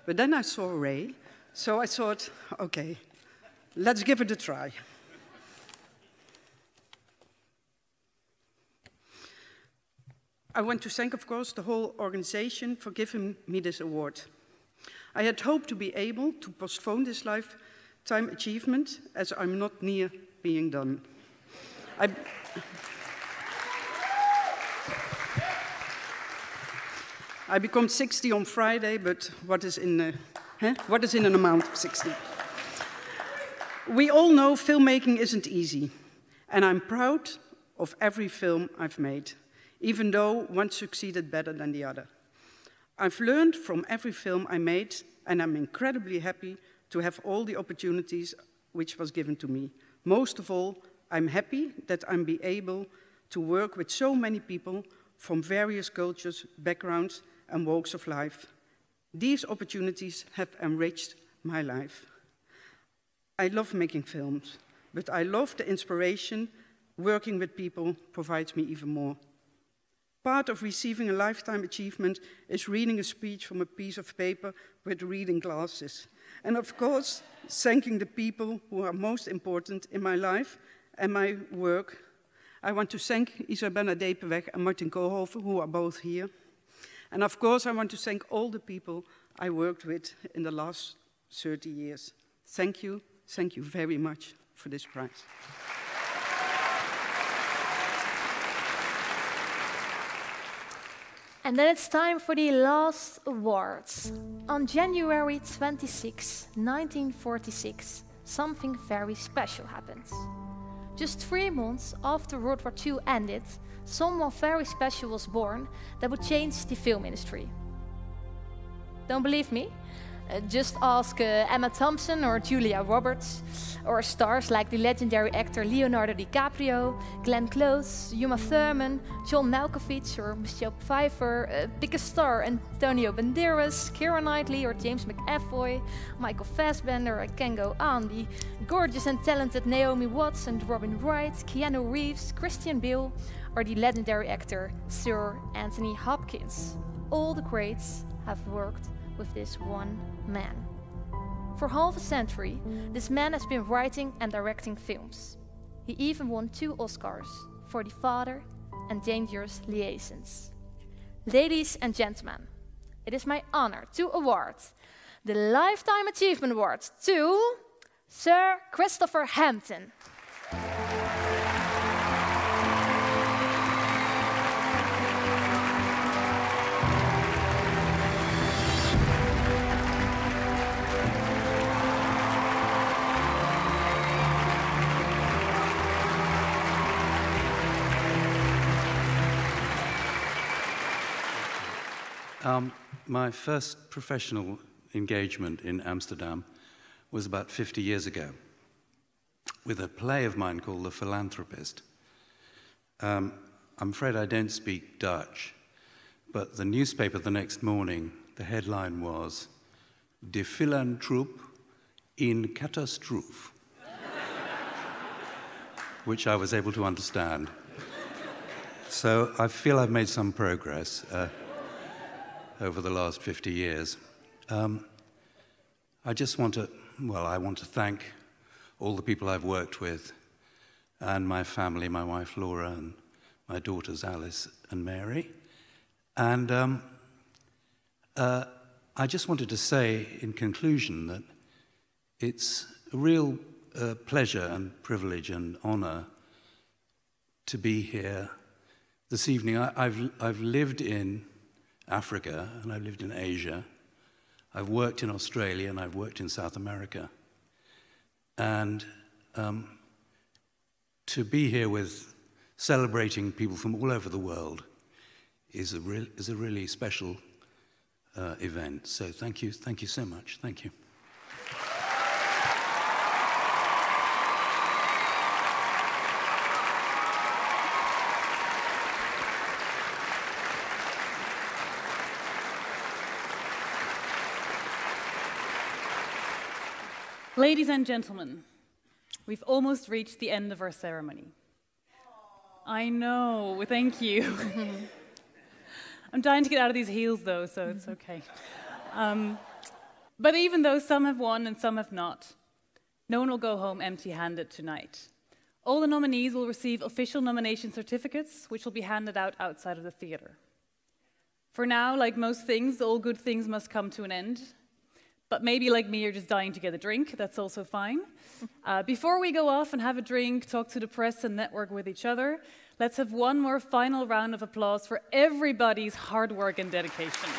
But then I saw Ray, so I thought, okay, let's give it a try. I want to thank, of course, the whole organization for giving me this award. I had hoped to be able to postpone this lifetime achievement as I'm not near being done. I, I become 60 on Friday, but what is in, a, huh? what is in an amount of 60? We all know filmmaking isn't easy, and I'm proud of every film I've made, even though one succeeded better than the other. I've learned from every film I made, and I'm incredibly happy to have all the opportunities which was given to me. Most of all, I'm happy that I'm be able to work with so many people from various cultures, backgrounds, and walks of life. These opportunities have enriched my life. I love making films, but I love the inspiration working with people provides me even more. Part of receiving a lifetime achievement is reading a speech from a piece of paper with reading glasses. And of course, thanking the people who are most important in my life and my work. I want to thank Isabella Depenweg and Martin Koolhoven, who are both here. And of course, I want to thank all the people I worked with in the last 30 years. Thank you, thank you very much for this prize. And then it's time for the last awards. On January 26, 1946, something very special happened. Just three months after World War II ended, someone very special was born that would change the film industry. Don't believe me? Uh, just ask uh, Emma Thompson or Julia Roberts, or stars like the legendary actor Leonardo DiCaprio, Glenn Close, Uma Thurman, John Malkovich, or Michelle Pfeiffer, uh, pick a star Antonio Banderas, Keira Knightley, or James McAvoy, Michael Fassbender, I can go on, the gorgeous and talented Naomi Watts and Robin Wright, Keanu Reeves, Christian Bale, or the legendary actor Sir Anthony Hopkins. All the greats have worked with this one man. For half a century, this man has been writing and directing films. He even won two Oscars for The Father and Dangerous Liaisons. Ladies and gentlemen, it is my honor to award the Lifetime Achievement Award to Sir Christopher Hampton. Um, my first professional engagement in Amsterdam was about 50 years ago with a play of mine called The Philanthropist. Um, I'm afraid I don't speak Dutch, but the newspaper the next morning, the headline was De Philanthrope in Catastrophe, which I was able to understand. So I feel I've made some progress. Uh, over the last 50 years. Um, I just want to, well, I want to thank all the people I've worked with and my family, my wife Laura and my daughters Alice and Mary. And um, uh, I just wanted to say in conclusion that it's a real uh, pleasure and privilege and honor to be here this evening. I, have I've lived in Africa and I've lived in Asia. I've worked in Australia and I've worked in South America. And um, to be here with celebrating people from all over the world is a, re- is a really special uh, event. So thank you, thank you so much. Thank you. Ladies and gentlemen, we've almost reached the end of our ceremony. I know, thank you. I'm dying to get out of these heels, though, so it's okay. Um, but even though some have won and some have not, no one will go home empty handed tonight. All the nominees will receive official nomination certificates, which will be handed out outside of the theatre. For now, like most things, all good things must come to an end. But maybe, like me, you're just dying to get a drink. That's also fine. Uh, before we go off and have a drink, talk to the press, and network with each other, let's have one more final round of applause for everybody's hard work and dedication.